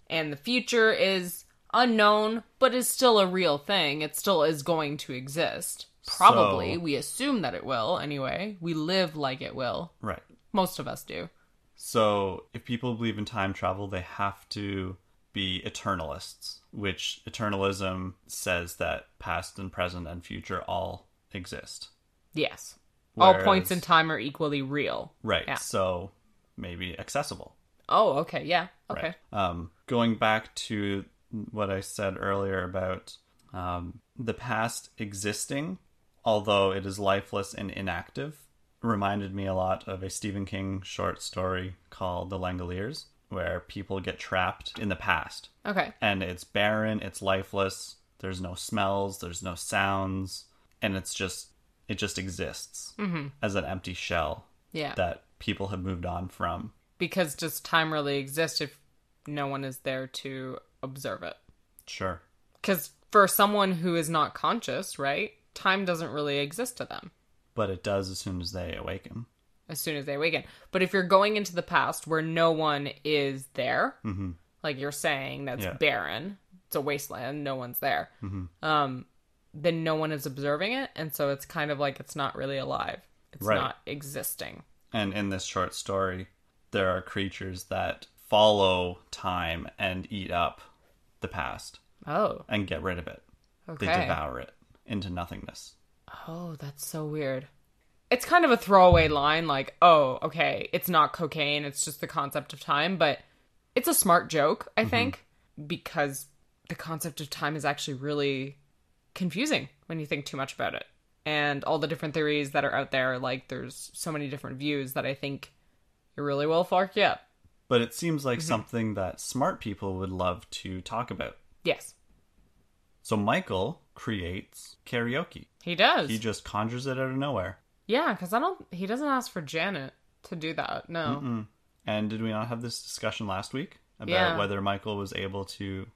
and the future is unknown, but is still a real thing. It still is going to exist. Probably, So- we assume that it will. Anyway, we live like it will. Right. Most of us do. So, if people believe in time travel, they have to be eternalists, which eternalism says that past and present and future all exist. Yes, all points in time are equally real. Right. Yeah. So, maybe accessible. Oh, okay, yeah, okay. Right. Um, going back to what I said earlier about um, the past existing, although it is lifeless and inactive, reminded me a lot of a Stephen King short story called The Langoliers, where people get trapped in the past. Okay. And it's barren, it's lifeless, there's no smells, there's no sounds, and it's just, it just exists mm-hmm. as an empty shell Yeah. that people have moved on from. because does time really exist if no one is there to observe it? Sure. Because for someone who is not conscious, right, time doesn't really exist to them But it does as soon as they awaken. as soon as they awaken. But if you're going into the past where no one is there, like you're saying, that's Yeah. barren, it's a wasteland, no one's there, um, then no one is observing it, and so it's kind of like it's not really alive. It's Right. not existing. And in this short story, there are creatures that follow time and eat up the past Oh, and get rid of it. okay. They devour it into nothingness. Oh, that's so weird. It's kind of a throwaway line, like, oh, okay, it's not cocaine, it's just the concept of time, but it's a smart joke, I think, because the concept of time is actually really confusing when you think too much about it. And all the different theories that are out there, like, there's so many different views that I think it really will fuck you up. But it seems like Mm-hmm. something that smart people would love to talk about. Yes, So Michael creates karaoke. he does. He just conjures it out of nowhere. yeah, because I don't, he doesn't ask for Janet to do that. No. And did we not have this discussion last week about Yeah. whether Michael was able to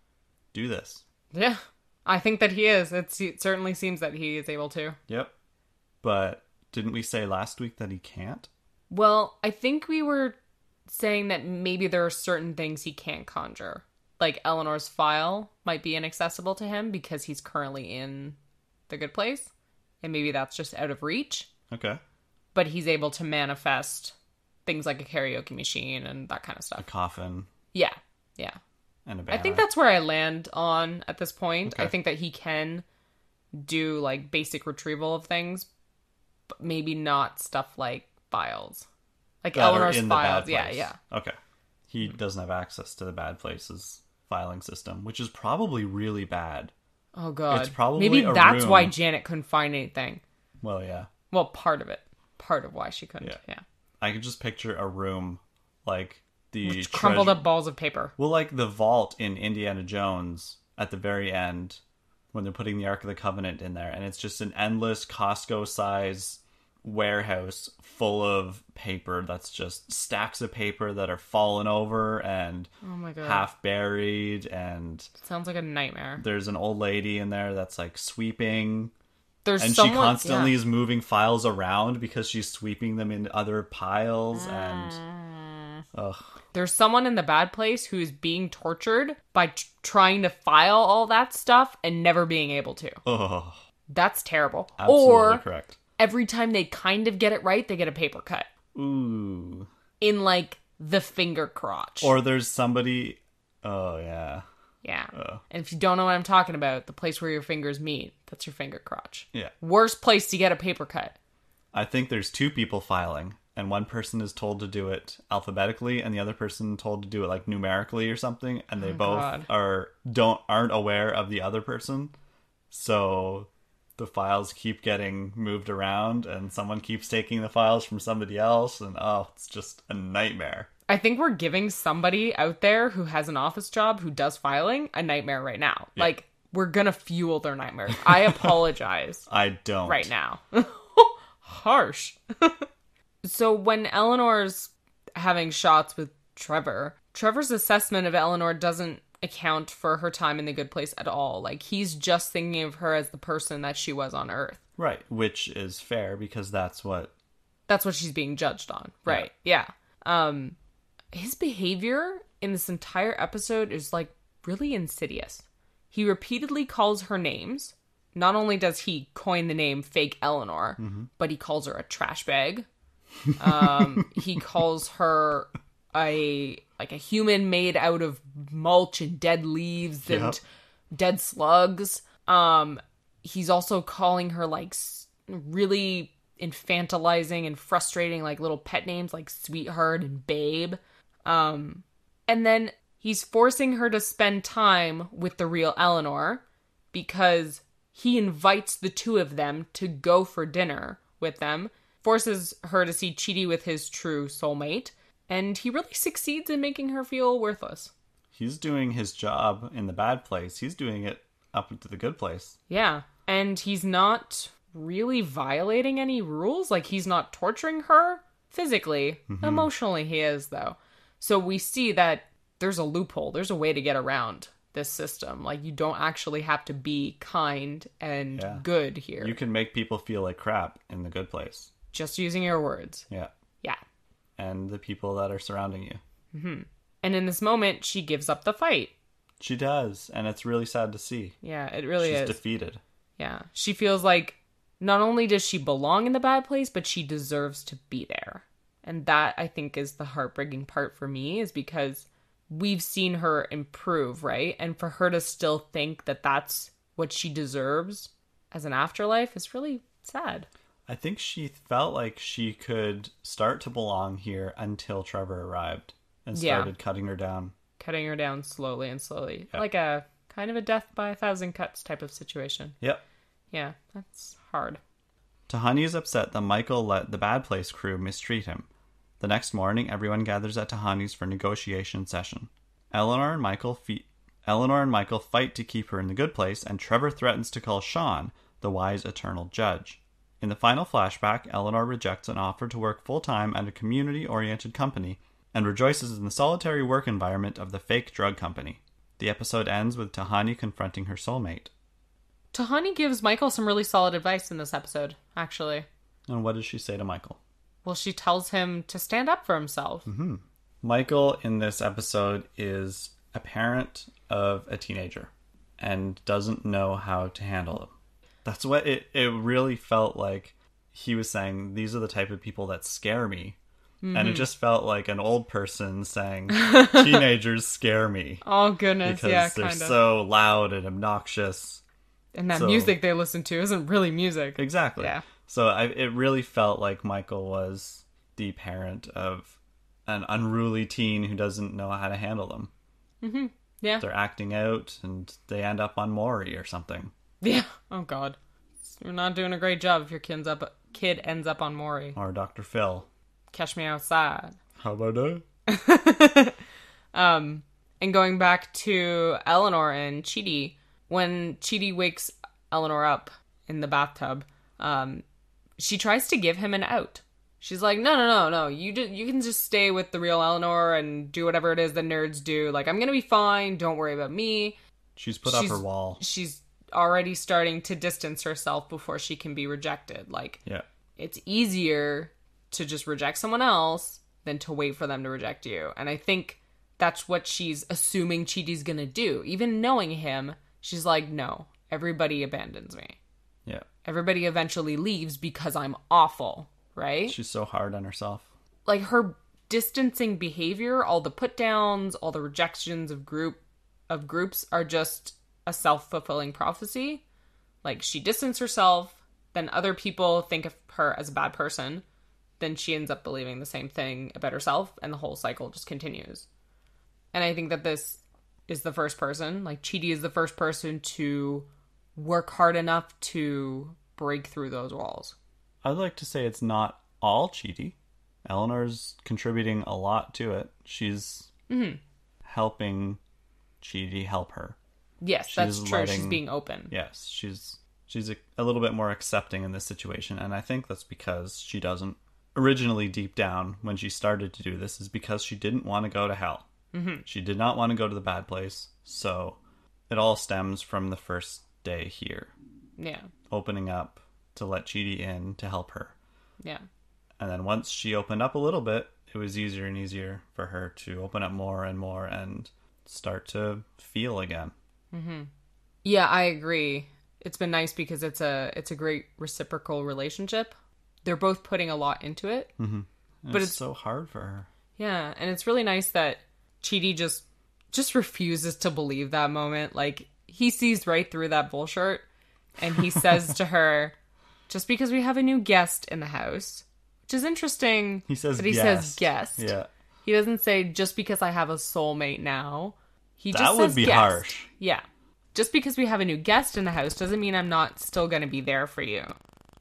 do this? Yeah, I think that he is. It's, it certainly seems that he is able to. Yep. But didn't we say last week that he can't? Well, I think we were saying that maybe there are certain things he can't conjure. Like Eleanor's file might be inaccessible to him because he's currently in the good place. And maybe that's just out of reach. Okay. But he's able to manifest things like a karaoke machine and that kind of stuff. A coffin Yeah. Yeah. and a I banner. I think that's where I land on at this point. I think that he can do like basic retrieval of things, but maybe not stuff like files. Like that Eleanor's files. Yeah, yeah. Okay. He mm-hmm. doesn't have access to the bad places filing system, which is probably really bad. Oh god. It's probably maybe that's why. Janet couldn't find anything. Well, yeah. Well, part of it. Part of why she couldn't. Yeah. Yeah. I could just picture a room like the Crumpled up balls of paper. Well, like the vault in Indiana Jones at the very end when they're putting the Ark of the Covenant in there, and it's just an endless Costco size warehouse full of paper that's just stacks of paper that are fallen over and Oh my god. half buried and Sounds like a nightmare. there's an old lady in there that's like sweeping There's and someone she constantly yeah. is moving files around because she's sweeping them in other piles Mm. and ugh There's someone in the bad place who is being tortured by t- trying to file all that stuff and never being able to. ugh That's terrible. absolutely or correct every time they kind of get it right, they get a paper cut ooh in like the finger crotch. Or there's somebody. Oh yeah, yeah. uh. and if you don't know what I'm talking about, the place where your fingers meet, that's your finger crotch. yeah. Worst place to get a paper cut. I think there's two people filing, and one person is told to do it alphabetically, and the other person told to do it like numerically or something, and they both Oh, God. are don't aren't aware of the other person, so the files keep getting moved around, and someone keeps taking the files from somebody else, and oh, it's just a nightmare. I think we're giving somebody out there who has an office job who does filing a nightmare right now. Like we're gonna fuel their nightmares. I (laughs) apologize. I don't right now. (laughs) Harsh. (laughs) so when Eleanor's having shots with Trevor, Trevor's assessment of Eleanor doesn't account for her time in the good place at all. Like he's just thinking of her as the person that she was on Earth. Right, which is fair because that's what That's what she's being judged on. Right. Yeah. Um his behavior in this entire episode is like really insidious. He repeatedly calls her names. Not only does he coin the name fake Eleanor, but he calls her a trash bag. Um he calls her a like a human made out of mulch and dead leaves and dead slugs. Um he's also calling her like really infantilizing and frustrating like little pet names like sweetheart and babe. Um and then he's forcing her to spend time with the real eleanor because he invites the two of them to go for dinner with them forces her to see Chidi with his true soulmate and he really succeeds in making her feel worthless he's doing his job in the bad place. He's doing it up into the good place. Yeah. And he's not really violating any rules. Like, he's not torturing her physically. Mm-hmm. Emotionally, he is, though. So we see that there's a loophole, there's a way to get around this system. Like, you don't actually have to be kind and Yeah. good here. You can make people feel like crap in the good place. Just using your words. Yeah. Yeah. And the people that are surrounding you. Mm-hmm. And in this moment, she gives up the fight. She does, and it's really sad to see. Yeah, it really She's is. defeated. Yeah. She feels like not only does she belong in the bad place, but she deserves to be there. And that I think is the heartbreaking part for me is because we've seen her improve, right? And for her to still think that that's what she deserves as an afterlife is really sad. I think she felt like she could start to belong here until Trevor arrived and Yeah. started cutting her down. Cutting her down slowly and slowly. Yeah. Like a kind of a death by a thousand cuts type of situation. Yep. Yeah, that's hard. Tahani is upset that Michael let the Bad Place crew mistreat him. The next morning, everyone gathers at Tahani's for negotiation session. Eleanor and Michael fe- Eleanor and Michael fight to keep her in the good place, and Trevor threatens to call Sean the wise eternal judge. In the final flashback, Eleanor rejects an offer to work full time at a community oriented company and rejoices in the solitary work environment of the fake drug company. The episode ends with Tahani confronting her soulmate. Tahani gives Michael some really solid advice in this episode, actually. And what does she say to Michael? Well, she tells him to stand up for himself. Mm-hmm. Michael in this episode is a parent of a teenager and doesn't know how to handle them. That's what it, it really felt like he was saying, These are the type of people that scare me. And it mm-hmm. just felt like an old person saying, (laughs) Teenagers scare me Oh goodness, because yeah, they're kind of. so loud and obnoxious. And that So- music they listen to isn't really music. Exactly. Yeah. So I, it really felt like Michael was the parent of an unruly teen who doesn't know how to handle them. Mm-hmm. Yeah. They're acting out and they end up on Maury or something. Yeah. (laughs) Oh God. You're not doing a great job if your kid's up kid ends up on Maury. Or Dr. Phil. Catch me outside. How about that? (laughs) Um, and going back to Eleanor and Chidi, when Chidi wakes Eleanor up in the bathtub, um, she tries to give him an out. She's like, "No, no, no, no. You just you can just stay with the real Eleanor and do whatever it is the nerds do. Like, I'm gonna be fine. Don't worry about me." She's put She's- up her wall. She's already starting to distance herself before she can be rejected. Like, Yeah. it's easier to just reject someone else than to wait for them to reject you. And I think that's what she's assuming Chidi's gonna do. Even knowing him, she's like, no, everybody abandons me. Yeah. Everybody eventually leaves because I'm awful, right? She's so hard on herself. like her distancing behavior, all the put downs, all the rejections of group of groups are just a self fulfilling prophecy. Like she distanced herself, then other people think of her as a bad person, then she ends up believing the same thing about herself, and the whole cycle just continues. And I think that this is the first person, like Chidi is the first person to work hard enough to break through those walls. I'd like to say it's not all Chidi. Eleanor's contributing a lot to it. She's Mm-hmm. helping Chidi help her. Yes, that's She's true. She's being open. Yes, she's she's a, a little bit more accepting in this situation, and I think that's because she doesn't originally deep down when she started to do this is because she didn't want to go to hell. Mm-hmm. She did not want to go to the bad place, so it all stems from the first day here, Yeah. opening up to let Chidi in to help her. Yeah. And then once she opened up a little bit, it was easier and easier for her to open up more and more and start to feel again. Mm-hmm. Yeah, I agree. It's been nice because it's a it's a great reciprocal relationship. They're both putting a lot into it. Mm-hmm. And But it's, it's- so hard for her. Yeah, and it's really nice that Chidi just just refuses to believe that moment. Like he sees right through that bullshit and he says to (laughs) her, "Just because we have a new guest in the house." Which is interesting. He says that he guest. says guest. Yeah. He doesn't say just because I have a soulmate now. He That would be guest. harsh. Yeah. Just because we have a new guest in the house doesn't mean I'm not still going to be there for you.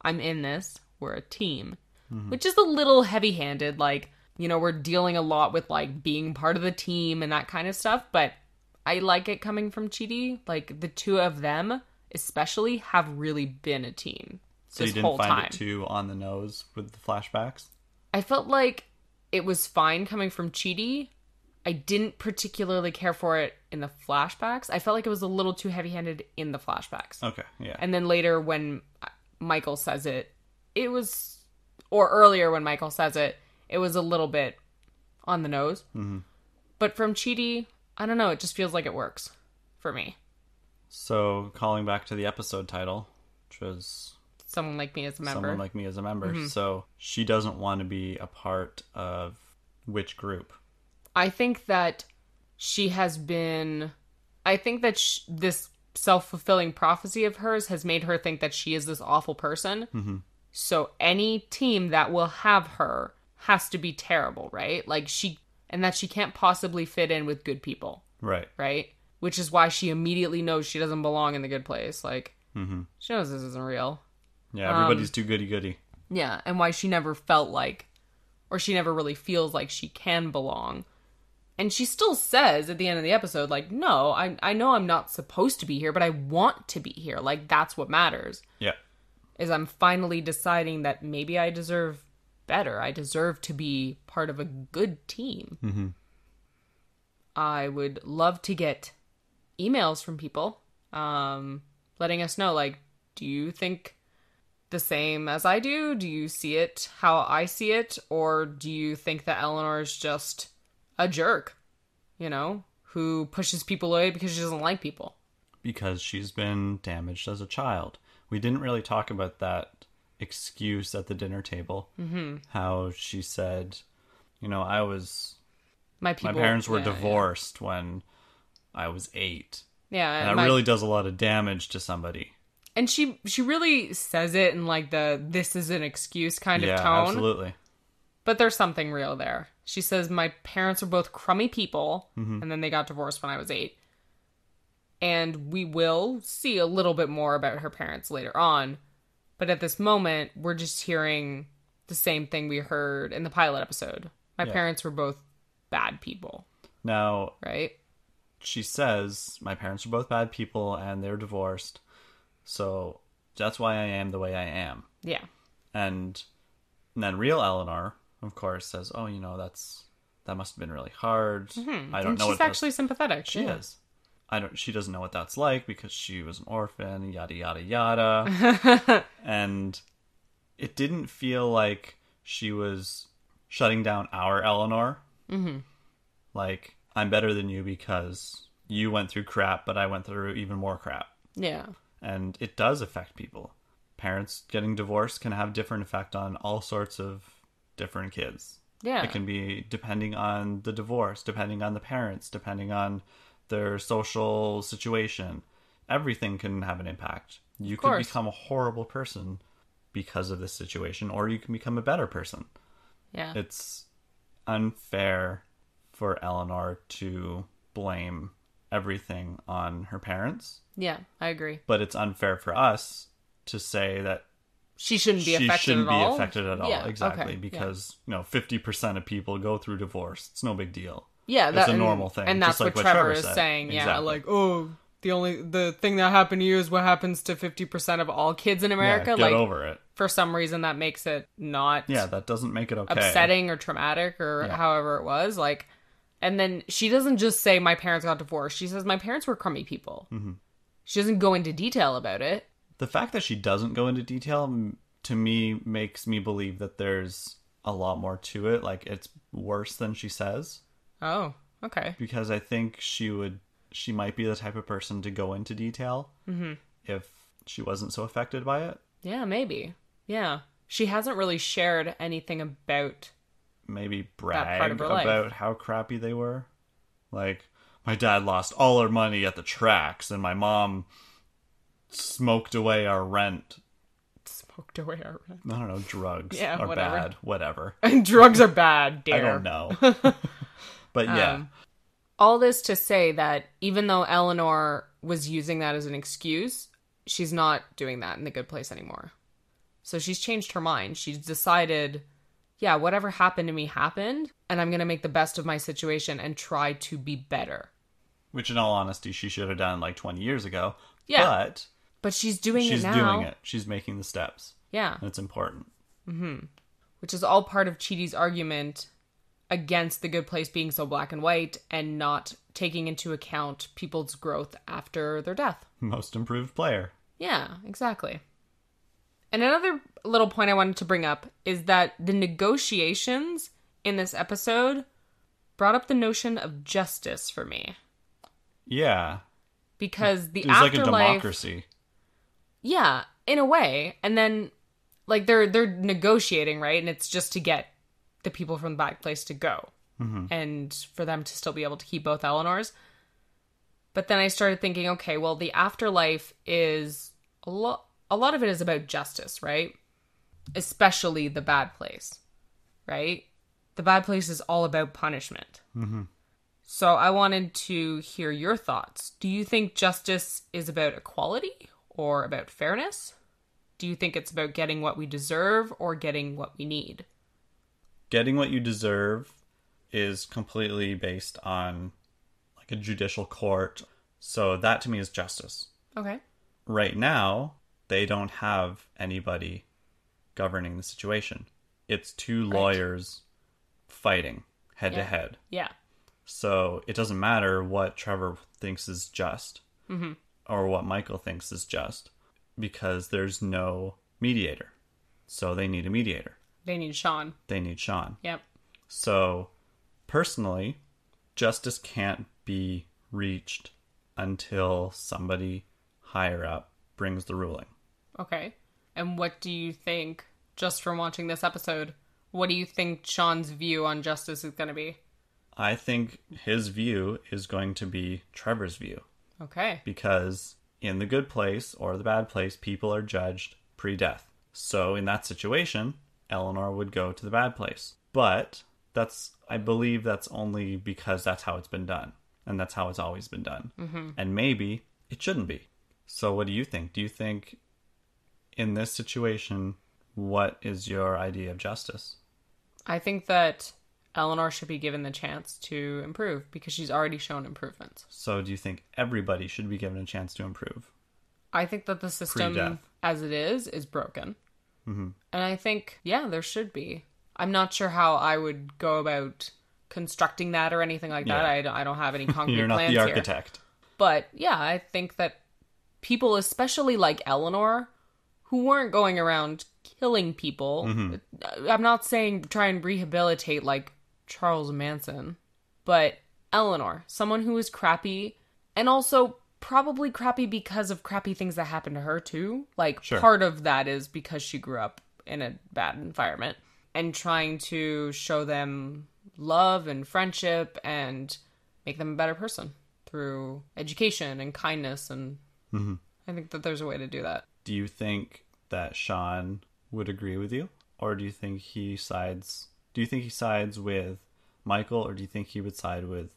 I'm in this. We're a team. Mm-hmm. Which is a little heavy handed. Like, you know, we're dealing a lot with like being part of the team and that kind of stuff. But I like it coming from Chidi. Like, the two of them, especially, have really been a team. So this you didn't whole find time. it too on the nose with the flashbacks? I felt like it was fine coming from Chidi. I didn't particularly care for it in the flashbacks. I felt like it was a little too heavy-handed in the flashbacks. Okay, yeah. And then later when Michael says it, it was or earlier when Michael says it, it was a little bit on the nose. Mm-hmm. But from Chidi, I don't know, it just feels like it works for me. so calling back to the episode title, which was Someone like me as a member. someone like me as a member. Mm-hmm. So she doesn't want to be a part of which group? I think that she has been. I think that sh- this self fulfilling prophecy of hers has made her think that she is this awful person. Mm-hmm. So any team that will have her has to be terrible, right? Like she. And that she can't possibly fit in with good people, Right. right? Which is why she immediately knows she doesn't belong in the good place. Like, she knows this isn't real. Yeah, everybody's too goody goody. Yeah, and why she never felt like, or she never really feels like she can belong. And she still says at the end of the episode, like, no, I, I know I'm not supposed to be here, but I want to be here. Like, that's what matters. Yeah. Is I'm finally deciding that maybe I deserve better. I deserve to be part of a good team. Mm-hmm. I would love to get emails from people um, letting us know, like, do you think the same as I do? Do you see it how I see it? Or do you think that Eleanor is just a jerk, you know, who pushes people away because she doesn't like people? Because she's been damaged as a child. We didn't really talk about that excuse at the dinner table. Mm-hmm. How she said, you know, I was My people, my parents were yeah, divorced when I was eight. Yeah, And and that my, really does a lot of damage to somebody. And she she really says it in like the this is an excuse kind yeah, of tone. absolutely. But there's something real there. She says my parents were both crummy people Mm-hmm. and then they got divorced when I was 8. And we will see a little bit more about her parents later on. But at this moment, we're just hearing the same thing we heard in the pilot episode. My Yeah. parents were both bad people, Now, right? she says my parents were both bad people and they're divorced. So that's why I am the way I am. Yeah. And, and then real Eleanor, of course, says, "Oh, you know, that's that must have been really hard. I don't Mm-hmm. and know she's actually sympathetic. She yeah. is. I don't. She doesn't know what that's like because she was an orphan. Yada yada yada. (laughs) and it didn't feel like she was shutting down our Eleanor. Mm-hmm. Like I'm better than you because you went through crap, but I went through even more crap. Yeah. And it does affect people. Parents getting divorced can have different effect on all sorts of different kids. Yeah. It can be depending on the divorce, depending on the parents, depending on their social situation. Everything can have an impact. You could course. become a horrible person because of this situation, or you can become a better person. yeah. It's unfair for Eleanor to blame everything on her parents, yeah, I agree. but it's unfair for us to say that She shouldn't be she affected shouldn't at be all. affected at all. Yeah, exactly, okay, because you know, fifty percent of people go through divorce. It's no big deal. Yeah, It's a and- normal thing, and just that's like what, Trevor, is said. saying. Yeah, Exactly. like oh, the only the thing that happened to you is what happens to fifty percent of all kids in America. yeah, get like over it. for some reason that makes it not Yeah, that doesn't make it okay. upsetting or traumatic or Yeah. however it was. Like, and then she doesn't just say my parents got divorced. She says my parents were crummy people. Mm-hmm. She doesn't go into detail about it. The fact that she doesn't go into detail to me makes me believe that there's a lot more to it. Like it's worse than she says Oh, okay. because I think she would she might be the type of person to go into detail Mm-hmm. if she wasn't so affected by it. Yeah, maybe. Yeah, she hasn't really shared anything about. maybe brag her life. about how crappy they were. Like, my dad lost all our money at the tracks, and my mom smoked away our rent. Smoked away our rent. I don't know, drugs Yeah, are whatever. bad. Whatever. (laughs) Drugs are bad. I don't know. (laughs) but yeah, Um, all this to say that even though Eleanor was using that as an excuse, she's not doing that in the good place anymore. So she's changed her mind. She's decided, yeah, whatever happened to me happened, and I'm going to make the best of my situation and try to be better. which in all honesty, she should have done like 20 years ago. Yeah. But But she's doing she's it now. She's doing it. She's making the steps. Yeah. And it's important. Mm-hmm. Which is all part of Chidi's argument against the good place being so black and white and not taking into account people's growth after their death. Most improved player. Yeah, exactly. And another little point I wanted to bring up is that the negotiations in this episode brought up the notion of justice for me Yeah. because the It was like a democracy. Yeah in a way. And then like they're they're negotiating right? And it's just to get the people from the back place to go mm-hmm. and for them to still be able to keep both eleanors. But then i started thinking okay well the afterlife is a lot a lot of it is about justice right? Especially the bad place right? The bad place is all about punishment. Mm-hmm. So i wanted to hear your thoughts. Do you think justice is about equality or about fairness do you think it's about getting what we deserve or getting what we need Getting what you deserve is completely based on like a judicial court. So that to me is justice. okay right now they don't have anybody governing the situation. It's two lawyers fighting head to head. yeah So it doesn't matter what Trevor thinks is just mm-hmm. Or what Michael thinks is just because there's no mediator. So they need a mediator. they need sean They need Sean. yep So, personally, justice can't be reached until somebody higher up brings the ruling. Okay. And what do you think, just from watching this episode, what do you think Sean's view on justice is going to be? I think his view is going to be Trevor's view Okay. because in the good place or the bad place, people are judged pre death. So in that situation, Eleanor would go to the bad place. But that's, I believe that's only because that's how it's been done. And that's how it's always been done. Mm-hmm. And maybe it shouldn't be. So what do you think? Do you think in this situation, what is your idea of justice? I think that Eleanor should be given the chance to improve because she's already shown improvements. So do you think everybody should be given a chance to improve? I think that the system Pre-death. as it is is broken. Mm-hmm. And I think, yeah, there should be. I'm not sure how I would go about constructing that or anything like that. Yeah. I, don't- I don't have any (laughs) concrete You're not plans the here. architect. But yeah, I think that people, especially like Eleanor, who weren't going around killing people, I'm not saying try and rehabilitate like Charles Manson, but Eleanor, someone who was crappy and also probably crappy because of crappy things that happened to her too. Like Sure. part of that is because she grew up in a bad environment and trying to show them love and friendship and make them a better person through education and kindness and mm-hmm. I think that there's a way to do that. Do you think that Sean would agree with you? Or do you think he sides do you think he sides with Michael or do you think he would side with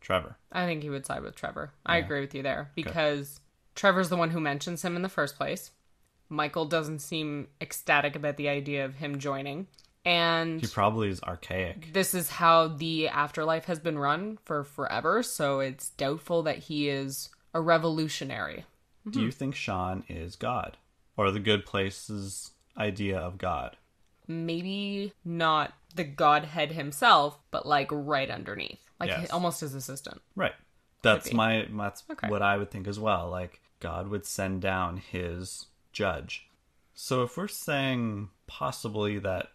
Trevor? I think he would side with Trevor. I agree with you there because Trevor's the one who mentions him in the first place. Michael doesn't seem ecstatic about the idea of him joining. And He probably is archaic. this is how the afterlife has been run for forever, so it's doubtful that he is a revolutionary. Do you mm-hmm. think Sean is God? Or the good place's idea of God? Maybe not the godhead himself, but like right underneath, like Yes. almost his assistant. Right. That's my that's Okay. what I would think as well. Like God would send down his judge. So if we're saying possibly that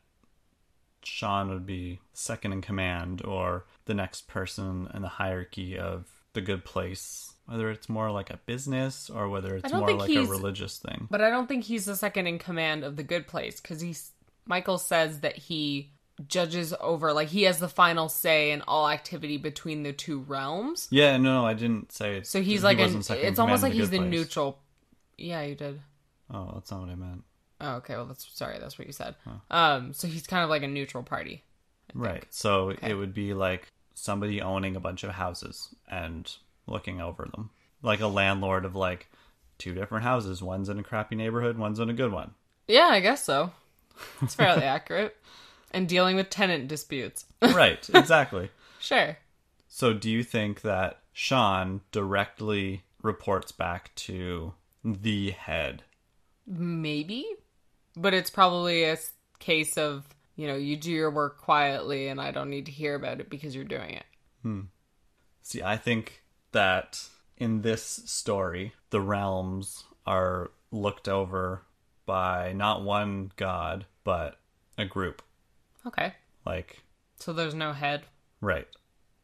Sean would be second in command or the next person in the hierarchy of the good place, whether it's more like a business or whether it's more like a religious thing. But I don't think he's the second in command of the good place because he's Michael says that he judges over like he has the final say in all activity between the two realms. Yeah, no, no, I didn't say it. So he's he like an, wasn't second in it's almost like he's the Place. neutral. Yeah, you did. Oh, that's not what I meant. Oh, okay. Well, that's sorry. That's what you said. Um, so he's kind of like a neutral party. Right. So it would be like somebody owning a bunch of houses and looking over them. Like a landlord of like two different houses. One's in a crappy neighborhood, one's in a good one. Yeah, I guess so. (laughs) It's fairly accurate. And dealing with tenant disputes. (laughs) Right, exactly. Sure. So do you think that Sean directly reports back to the head? Maybe. But it's probably a case of, you know, you do your work quietly and I don't need to hear about it because you're doing it. Hmm. See, I think that in this story, the realms are looked over by not one god, but a group. Okay. Like, So there's no head. right.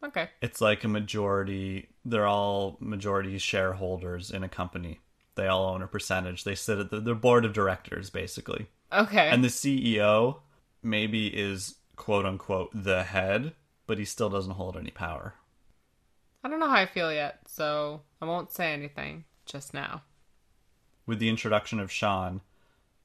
Okay. It's like a majority, they're all majority shareholders in a company. They all own a percentage. They sit at the, the board of directors, basically. Okay. And the CEO maybe is quote unquote the head, but he still doesn't hold any power. I don't know how I feel yet, so I won't say anything just now. with the introduction of Sean,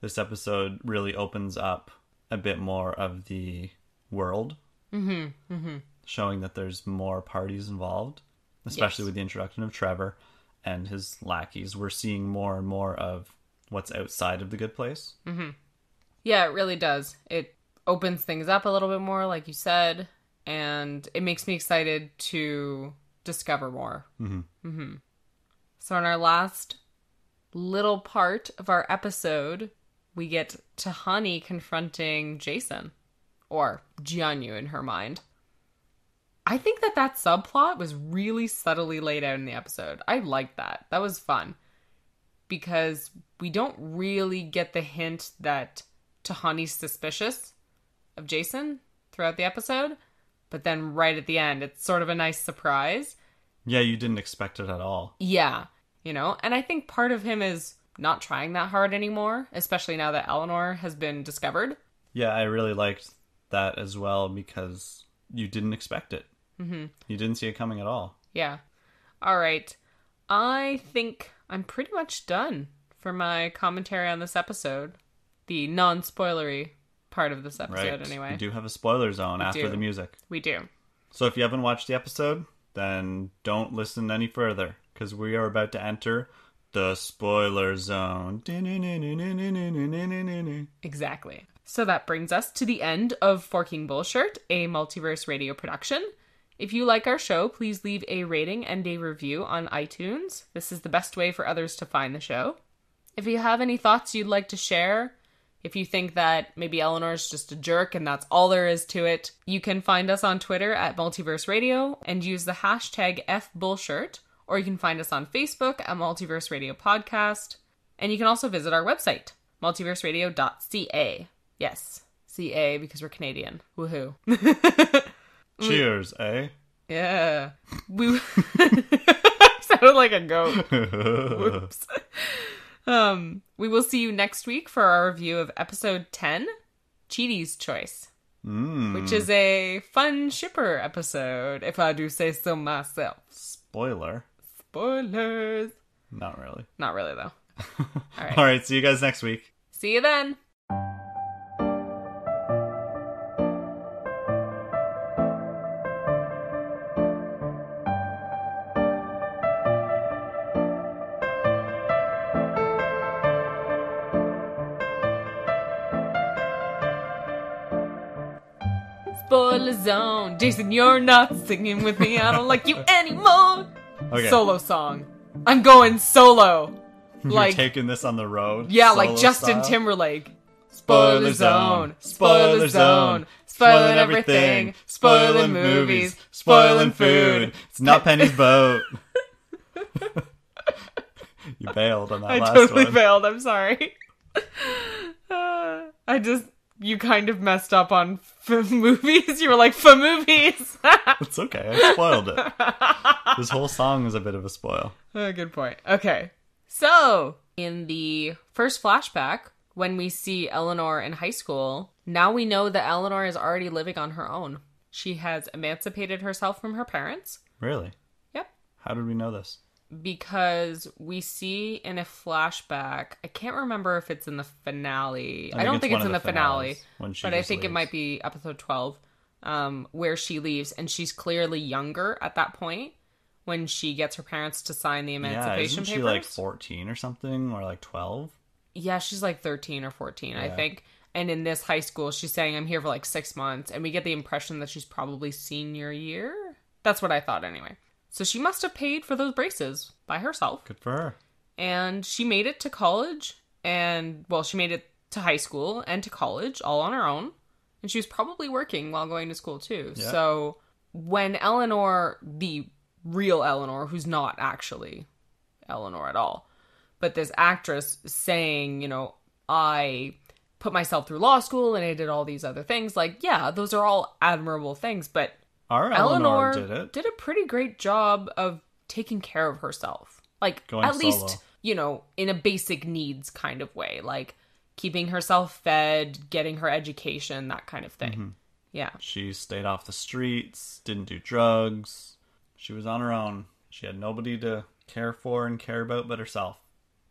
this episode really opens up a bit more of the world, mm-hmm, showing that there's more parties involved, especially Yes. with the introduction of Trevor and his lackeys. We're seeing more and more of what's outside of the good place. Yeah, it really does. It opens things up a little bit more, like you said, and it makes me excited to discover more. Mm-hmm. So, in our last little part of our episode, we get Tahani confronting Jason, or Jianyu in her mind. I think that that subplot was really subtly laid out in the episode. I liked that. That was fun because we don't really get the hint that Tahani's suspicious of Jason throughout the episode, but then right at the end, it's sort of a nice surprise. Yeah, you didn't expect it at all. Yeah, you know, and I think part of him is not trying that hard anymore, especially now that Eleanor has been discovered. Yeah, I really liked that as well because you didn't expect it. Mm-hmm. You didn't see it coming at all. Yeah. All right. I think I'm pretty much done for my commentary on this episode. The non spoilery part of this episode, Right. anyway. We do have a spoiler zone after do. the music. We do. So if you haven't watched the episode, then don't listen any further because we are about to enter the spoiler zone. Exactly. So that brings us to the end of Forkin' Bullshirt, a multiverse radio production. If you like our show, please leave a rating and a review on iTunes. This is the best way for others to find the show. If you have any thoughts you'd like to share, if you think that maybe Eleanor's just a jerk and that's all there is to it, you can find us on Twitter at Multiverse Radio and use the hashtag FBullshirt, or you can find us on Facebook at Multiverse Radio Podcast. And you can also visit our website, multiverseradio.ca. Yes, CA because we're Canadian. Woohoo. (laughs) Cheers, eh? yeah. We (laughs) sounded like a goat. (laughs) Whoops. Um, we will see you next week for our review of episode 10, Chidi's Choice, Mm, which is a fun shipper episode, if I do say so myself. spoiler. Spoilers. Not really. Not really, though. (laughs) All right, see you guys next week. See you then. Spoiler zone. Jason, you're not singing with me. I don't like you anymore. Okay. Solo song. I'm going solo. You're like- taking this on the road. Yeah, like Justin style? Timberlake. Spoiler zone, spoiler zone, spoiling everything, spoiling movies, spoiling food. It's not Penny's (laughs) boat. (laughs) you bailed on that I last totally one. failed. I'm sorry. Uh, (laughs) I just you kind of messed up on f- (laughs) movies. You were like for movies. (laughs) It's okay. I spoiled it. this whole song is a bit of a spoil. (laughs) oh, good point. Okay, so in the first flashback, when we see Eleanor in high school, now we know that Eleanor is already living on her own. She has emancipated herself from her parents. Really? Yep. How did we know this? Because we see in a flashback. I can't remember if it's in the finale. I, think don't think it's in the, the finale, finales, when she but I think it might be episode twelve, um, where she leaves, and she's clearly younger at that point when she gets her parents to sign the Yeah, emancipation isn't she papers. like 14 or something? Or like 12? yeah, she's like thirteen or fourteen, I think. And in this high school, she's saying, "I'm here for like six months," and we get the impression that she's probably senior year. That's what I thought, anyway. So she must have paid for those braces by herself. Good for her. and she made it to college and well she made it to high school and to college all on her own and she was probably working while going to school too Yeah. so when eleanor the real eleanor who's not actually eleanor at all but this actress saying you know i put myself through law school and i did all these other things like yeah those are all admirable things but Our Eleanor Eleanor, did it. a pretty great job of taking care of herself. Like Going at solo. least, you know, in a basic needs kind of way, like keeping herself fed, getting her education, that kind of thing. Mm-hmm. Yeah. She stayed off the streets, didn't do drugs. She was on her own. She had nobody to care for and care about but herself.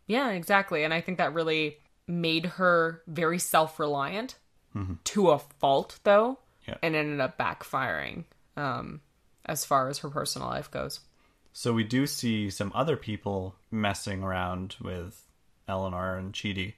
Yeah, exactly. And I think that really made her very self-reliant to a fault though, Mm-hmm. Yeah. and ended up backfiring um as far as her personal life goes. So we do see some other people messing around with Eleanor and Chidi.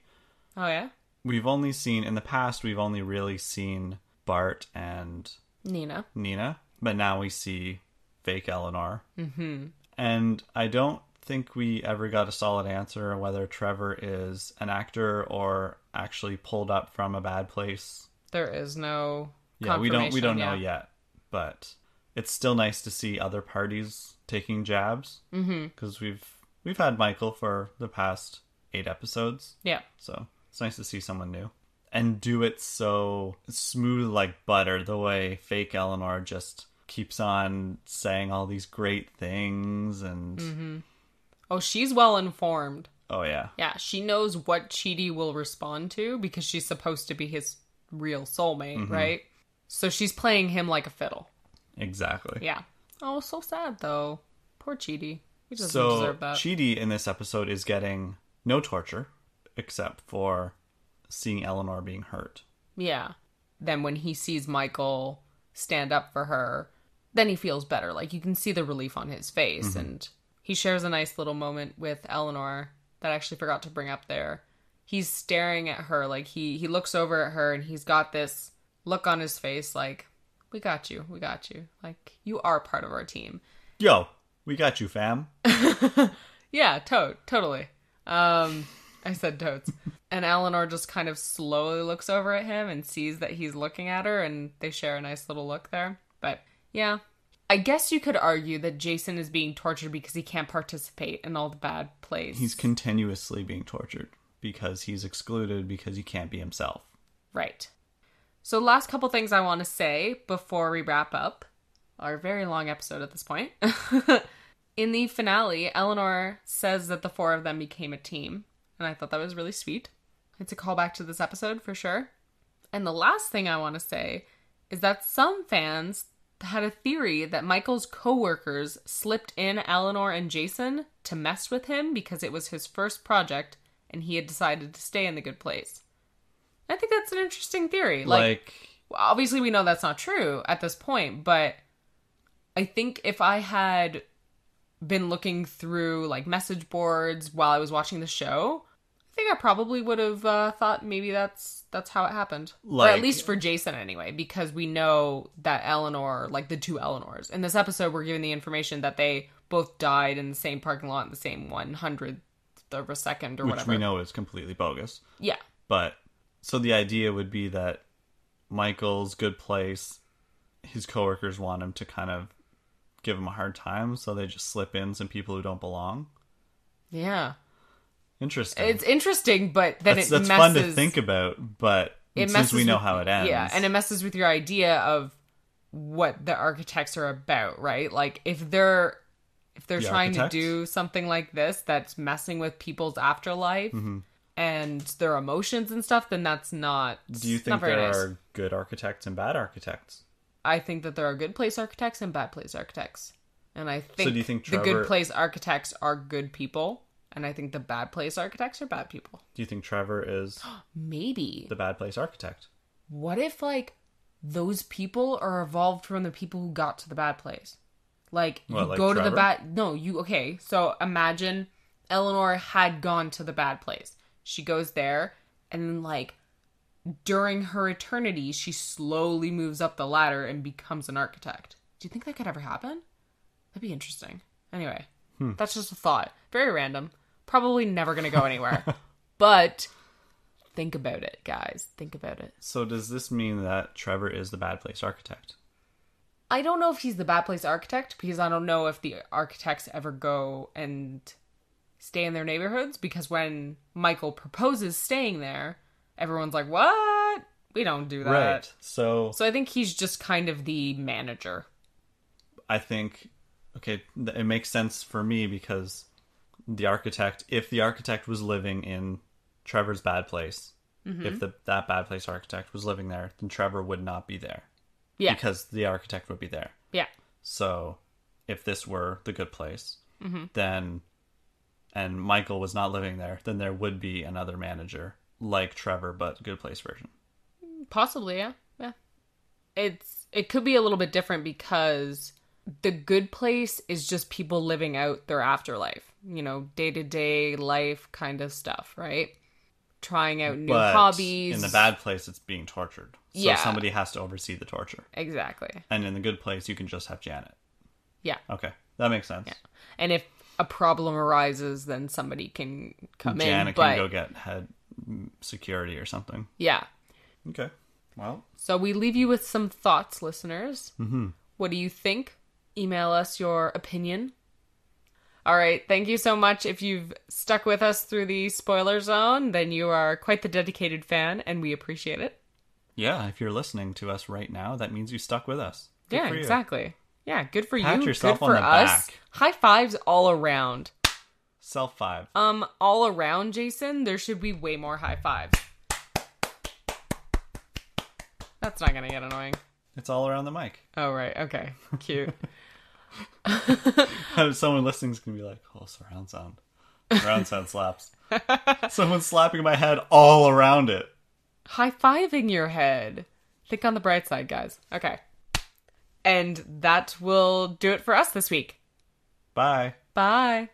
Oh yeah? We've only seen in the past we've only really seen Bart and Nina. Nina, but now we see fake Eleanor. Mm-hmm. And I don't think we ever got a solid answer whether Trevor is an actor or actually pulled up from a bad place. There is no Yeah, we don't we don't know yet, but it's still nice to see other parties taking jabs because mm-hmm. we've we've had Michael for the past eight episodes, Yeah. so it's nice to see someone new and do it so smooth like butter. The way fake Eleanor just keeps on saying all these great things and Oh, she's well informed. oh yeah, Yeah, she knows what Chidi will respond to because she's supposed to be his real soulmate, Mm-hmm. right? So she's playing him like a fiddle. exactly. Yeah. Oh, so sad though. Poor Chidi. He doesn't So deserve that. Chidi in this episode is getting no torture except for seeing Eleanor being hurt. Yeah. Then when he sees Michael stand up for her, then he feels better. Like you can see the relief on his face. Mm-hmm. And he shares a nice little moment with Eleanor that I actually forgot to bring up there. He's staring at her like he he looks over at her and he's got this look on his face like we got you. We got you. Like you are part of our team. Yo, we got you, fam. (laughs) Yeah, toad, totally. Um, I said toads. (laughs) and Eleanor just kind of slowly looks over at him and sees that he's looking at her, and they share a nice little look there. But yeah, I guess you could argue that Jason is being tortured because he can't participate in all the bad plays. He's continuously being tortured because he's excluded because he can't be himself. right. So, last couple things I want to say before we wrap up our very long episode at this point. (laughs) In the finale, Eleanor says that the four of them became a team, and I thought that was really sweet. It's a callback to this episode for sure. And the last thing I want to say is that some fans had a theory that Michael's coworkers slipped in Eleanor and Jason to mess with him because it was his first project and he had decided to stay in the good place. I think that's an interesting theory. Like, Like, obviously we know that's not true at this point, but I think if I had been looking through like message boards while I was watching the show, I think I probably would have uh, thought maybe that's that's how it happened, or at least for Jason anyway, because we know that Eleanor, like the two Eleanors, in this episode, we're given the information that they both died in the same parking lot in the same one hundredth of a second or which whatever. Which we know is completely bogus. Yeah, But so the idea would be that Michael's good place, his coworkers want him to kind of give him a hard time, so they just slip in some people who don't belong. yeah. Interesting. It's interesting, but then that's it that's messes. fun to think about, but it since messes we know with- how it ends, Yeah, and it messes with your idea of what the architects are about, right? Like if they're if they're The trying architects? to do something like this that's messing with people's afterlife Mm-hmm. And their emotions and stuff, then that's not. do you think there nice. are good architects and bad architects? I think that there are good place architects and bad place architects, and I think do you think the good place architects are good people, and I think the bad place architects are bad people. Do you think Trevor is (gasps) Maybe the bad place architect? what if like those people are evolved from the people who got to the bad place like you like go to the bad no you okay so imagine eleanor had gone to the bad place she goes there and then like during her eternity she slowly moves up the ladder and becomes an architect. Do you think that could ever happen? That'd be interesting. Anyway Hmm. that's just a thought. Very random. Probably never gonna go anywhere. (laughs) But think about it guys. Think about it. So does this mean that Trevor is the bad place architect? I don't know if he's the bad place architect because I don't know if the architects ever go and stay in their neighborhoods because when Michael proposes staying there, everyone's like, "What? We don't do that." Right. So So I think he's just kind of the manager. I think okay, it makes sense for me because the architect, if the architect was living in Trevor's bad place, Mm-hmm. if the that bad place architect was living there, then Trevor would not be there Yeah. because the architect would be there. yeah. So if this were the good place, Mm-hmm. then and Michael was not living there, then there would be another manager like Trevor, but good place version. Possibly, yeah. Yeah. It's it could be a little bit different because the good place is just people living out their afterlife, you know, day-to-day life kind of stuff, right? Trying out new but hobbies. in the bad place, it's being tortured. So Yeah. somebody has to oversee the torture. Exactly. And in the good place, you can just have Janet. Yeah. Okay, that makes sense. Yeah. And if a problem arises, then somebody can come in. Janet can go get head security or something. yeah. Okay. Well, So we leave you with some thoughts, listeners. Mm-hmm. What do you think? Email us your opinion. All right. Thank you so much. If you've stuck with us through the spoiler zone, then you are quite the dedicated fan, and we appreciate it. yeah, if you're listening to us right now, that means you stuck with us. Good yeah, exactly. Yeah, good for Pat you. Yourself good for us. Back. High fives all around. Self five. Um, all around, Jason, there should be way more high fives. That's not gonna get annoying. It's all around the mic. Oh right, okay. Cute. (laughs) (laughs) (laughs) Someone listening's gonna be like, oh surround sound. Surround sound slaps. Someone's slapping my head all around it. High fiving your head. Think on the bright side, guys. Okay. And that will do it for us this week. Bye. Bye.